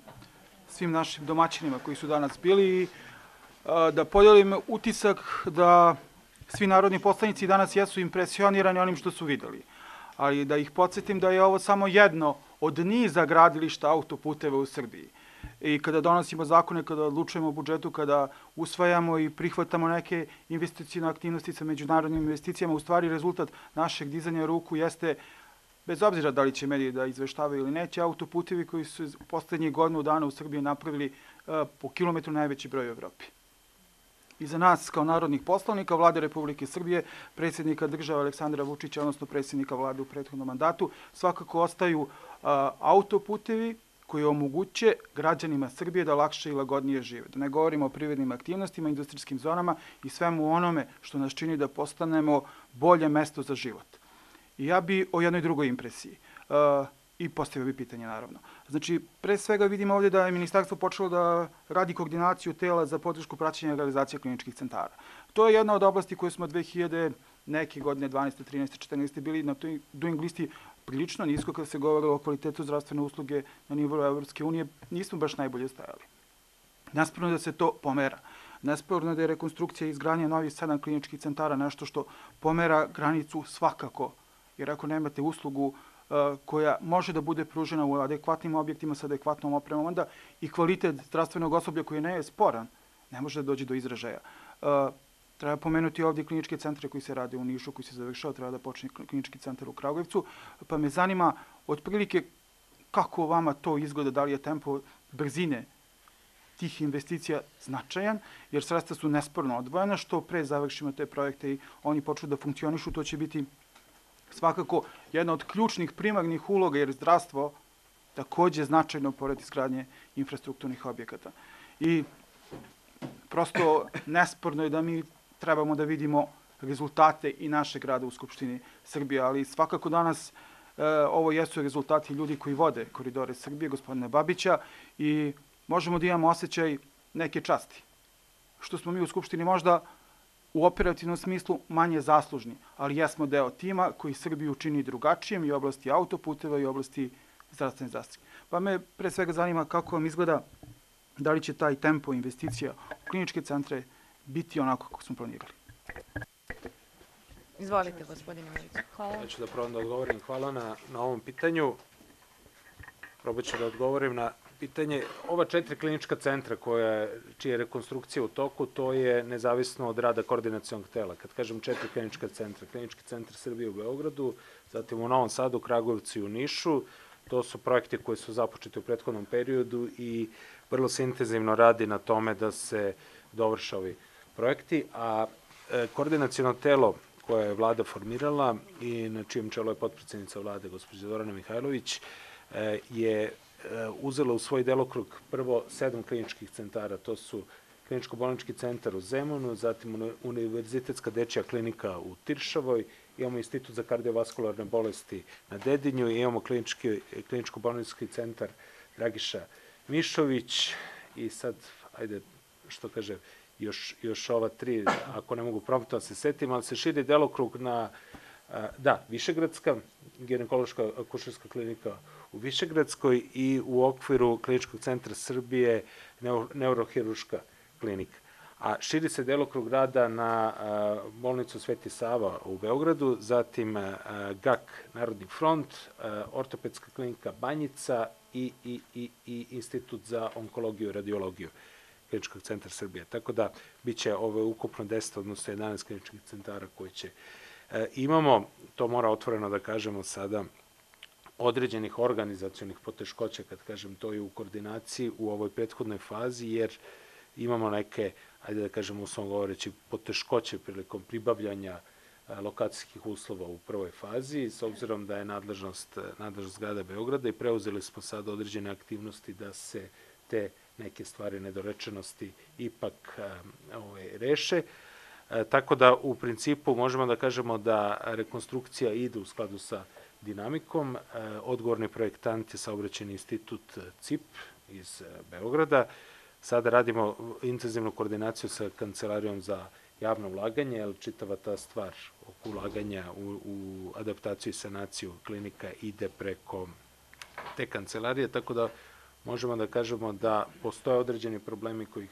svim našim domaćinima koji su danas bili i da podelim utisak da svi narodni poslanici danas jesu impresionirani onim što su videli. Ali da ih podsjetim da je ovo samo jedno od niza gradilišta autoputeva u Srbiji. I kada donosimo zakone, kada odlučujemo o budžetu, kada usvajamo i prihvatamo neke investicijne aktivnosti sa međunarodnim investicijama, u stvari rezultat našeg dizanja ruku jeste bez obzira da li će mediji da izveštavaju ili neće, autoputevi koji su poslednjih godinu dana u Srbiji napravili po kilometru najveći broj u Evropi i za nas kao narodnih poslanika vlade Republike Srbije, predsjednika država Aleksandra Vučića, odnosno predsjednika vlade u prethodnom mandatu, svakako ostaju autoputevi koji omoguće građanima Srbije da lakše i lagodnije žive. Da ne govorimo o privrednim aktivnostima, industrijskim zonama i svemu onome što nas čini da postanemo bolje mesto za život. I ja bi o jednoj drugoj impresiji. I postavio bi pitanje, naravno. Znači, pre svega vidimo ovde da je ministarstvo počelo da radi koordinaciju tela za podršku praćenja realizacije kliničkih centara. To je jedna od oblasti koje smo 2000 neke godine, 12. 13. 14. bili na toj doing listi prilično nisko kada se govorilo o kvalitetu zdravstvene usluge na nivou Evropske unije, nismo baš najbolje stajali. Nesporno da se to pomera. Nesporno da je rekonstrukcija i izgradnja novih sedam kliničkih centara nešto što pomera granicu svakako, jer ako nemate uslugu koja može da bude pružena u adekvatnim objektima sa adekvatnom opremom, onda i kvalitet zdravstvenog osoblja koji ne je sporan, ne može da dođe do izražaja. Treba pomenuti ovde kliničke centre koji se rade u Nišu, koji se završao, treba da počne klinički centar u Kragujevcu, pa me zanima otprilike kako vama to izgleda, da li je tempo brzine tih investicija značajan, jer sredstva su nesporno odvojena, što pre završimo te projekte i oni počnu da funkcionišu, to će biti svakako jedna od ključnih primarnih uloga, jer zdravstvo takođe značajno pored izgradnje infrastrukturnih objekata. I prosto nesporno je da mi trebamo da vidimo rezultate i našeg rada u Skupštini Srbije, ali svakako danas e, ovo jesu rezultati ljudi koji vode koridore Srbije, gospodine Babića, i možemo da imamo osjećaj neke časti. Što smo mi u Skupštini možda u operativnom smislu manje zaslužni, ali jesmo deo tima koji Srbiju čini drugačijem i oblasti autoputeva i oblasti zdravstvene zaštite. Pa me pre svega zanima kako vam izgleda da li će taj tempo investicija u kliničke centre biti onako kako smo planirali. Izvolite, gospodine Milić. Hvala. Ja ću da probam da odgovorim. Hvala na, na ovom pitanju. Probat ću da odgovorim na pitanje, ova četiri klinička centra koja, čija je rekonstrukcija u toku, to je nezavisno od rada koordinacijonog tela. Kad kažem četiri klinička centra, klinički centar Srbije u Beogradu, zatim u Novom Sadu, Kragujevcu i u Nišu, to su projekte koji su započeti u prethodnom periodu i vrlo se intenzivno radi na tome da se dovrše ovi projekti, a e, koordinacijono telo koje je vlada formirala i na čijem čelu je potpredsednica vlade, gospođa Zorana Mihajlović, e, je uzela u svoj delokrug prvo sedam kliničkih centara, to su kliničko-bolnički centar u Zemunu, zatim Univerzitetska dečja klinika u Tiršavoj, imamo Institut za kardiovaskularne bolesti na Dedinju imamo klinički, kliničko-bolnički centar Dragiša Mišović i sad, ajde, što kaže, još, još ova tri, ako ne mogu promptno da se setim, ali se širi delokrug na, da, Višegradska, ginekološka akušerska klinika u Višegradskoj i u okviru kliničkog centra Srbije neurohiruška klinika. A širi se delokrug rada na bolnicu Sveti Sava u Beogradu, zatim GAK Narodni front, ortopedska klinika Banjica i, i, i, i Institut za onkologiju i radiologiju kliničkog centra Srbije. Tako da biće ovo ukupno 10, odnosno 11 kliničkih centara koji će e, imamo, to mora otvoreno da kažemo sada, određenih organizacijonih poteškoća, kad kažem to i u koordinaciji u ovoj prethodnoj fazi, jer imamo neke, ajde da kažemo u svom govoreći, poteškoće prilikom pribavljanja e, lokacijskih uslova u prvoj fazi, s obzirom da je nadležnost, nadležnost grada Beograda i preuzeli smo sad određene aktivnosti da se te neke stvari nedorečenosti ipak ovaj, reše. E, tako da u principu možemo da kažemo da rekonstrukcija ide u skladu sa dinamikom. E, odgovorni projektant je saobraćeni institut CIP iz e, Beograda. Sada radimo intenzivnu koordinaciju sa Kancelarijom za javno ulaganje, jer čitava ta stvar oko ulaganja u, u adaptaciju i sanaciju klinika ide preko te kancelarije, tako da možemo da kažemo da postoje određeni problemi kojih,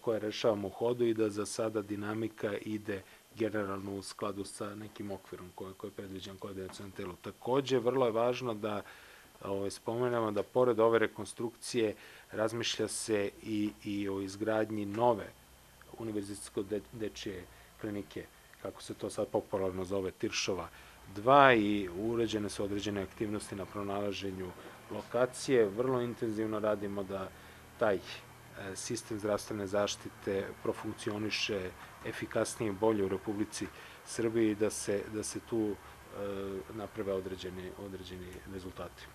koje rešavamo u hodu i da za sada dinamika ide generalno u skladu sa nekim okvirom koje, koje je predviđen koordinacijalnom telu. Takođe, vrlo je važno da ovaj, spomenemo da pored ove rekonstrukcije razmišlja se i, i o izgradnji nove univerzitetsko dečije klinike, kako se to sad popularno zove, Tiršova 2 i uređene su određene aktivnosti na pronalaženju lokacije. Vrlo intenzivno radimo da taj sistem zdravstvene zaštite profunkcioniše efikasnije i bolje u Republici Srbiji i da se, da se tu e, naprave određeni, određeni rezultati.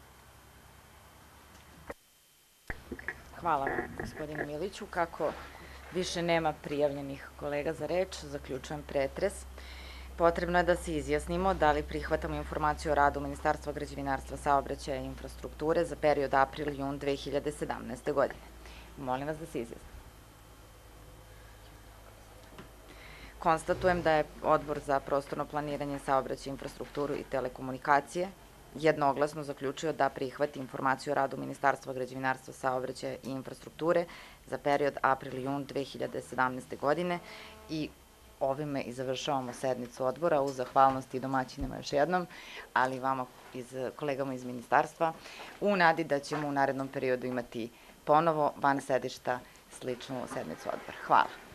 Hvala vam, gospodine Miliću. Kako više nema prijavljenih kolega za reč, zaključujem pretres. Potrebno je da se izjasnimo da li prihvatamo informaciju o radu Ministarstva građevinarstva, saobraćaja i infrastrukture za period april-jun 2017. godine. Molim vas da se izjasnimo. Konstatujem da je Odbor za prostorno planiranje, saobraćaj, infrastrukturu i telekomunikacije jednoglasno zaključio da prihvati informaciju o radu Ministarstva građevinarstva, saobraćaja i infrastrukture za period april-jun 2017. godine i ovime i završavamo sednicu odbora u zahvalnosti domaćinima još jednom, ali vama iz, kolegama iz ministarstva, u nadi da ćemo u narednom periodu imati ponovo van sedišta sličnu sednicu odbora. Hvala.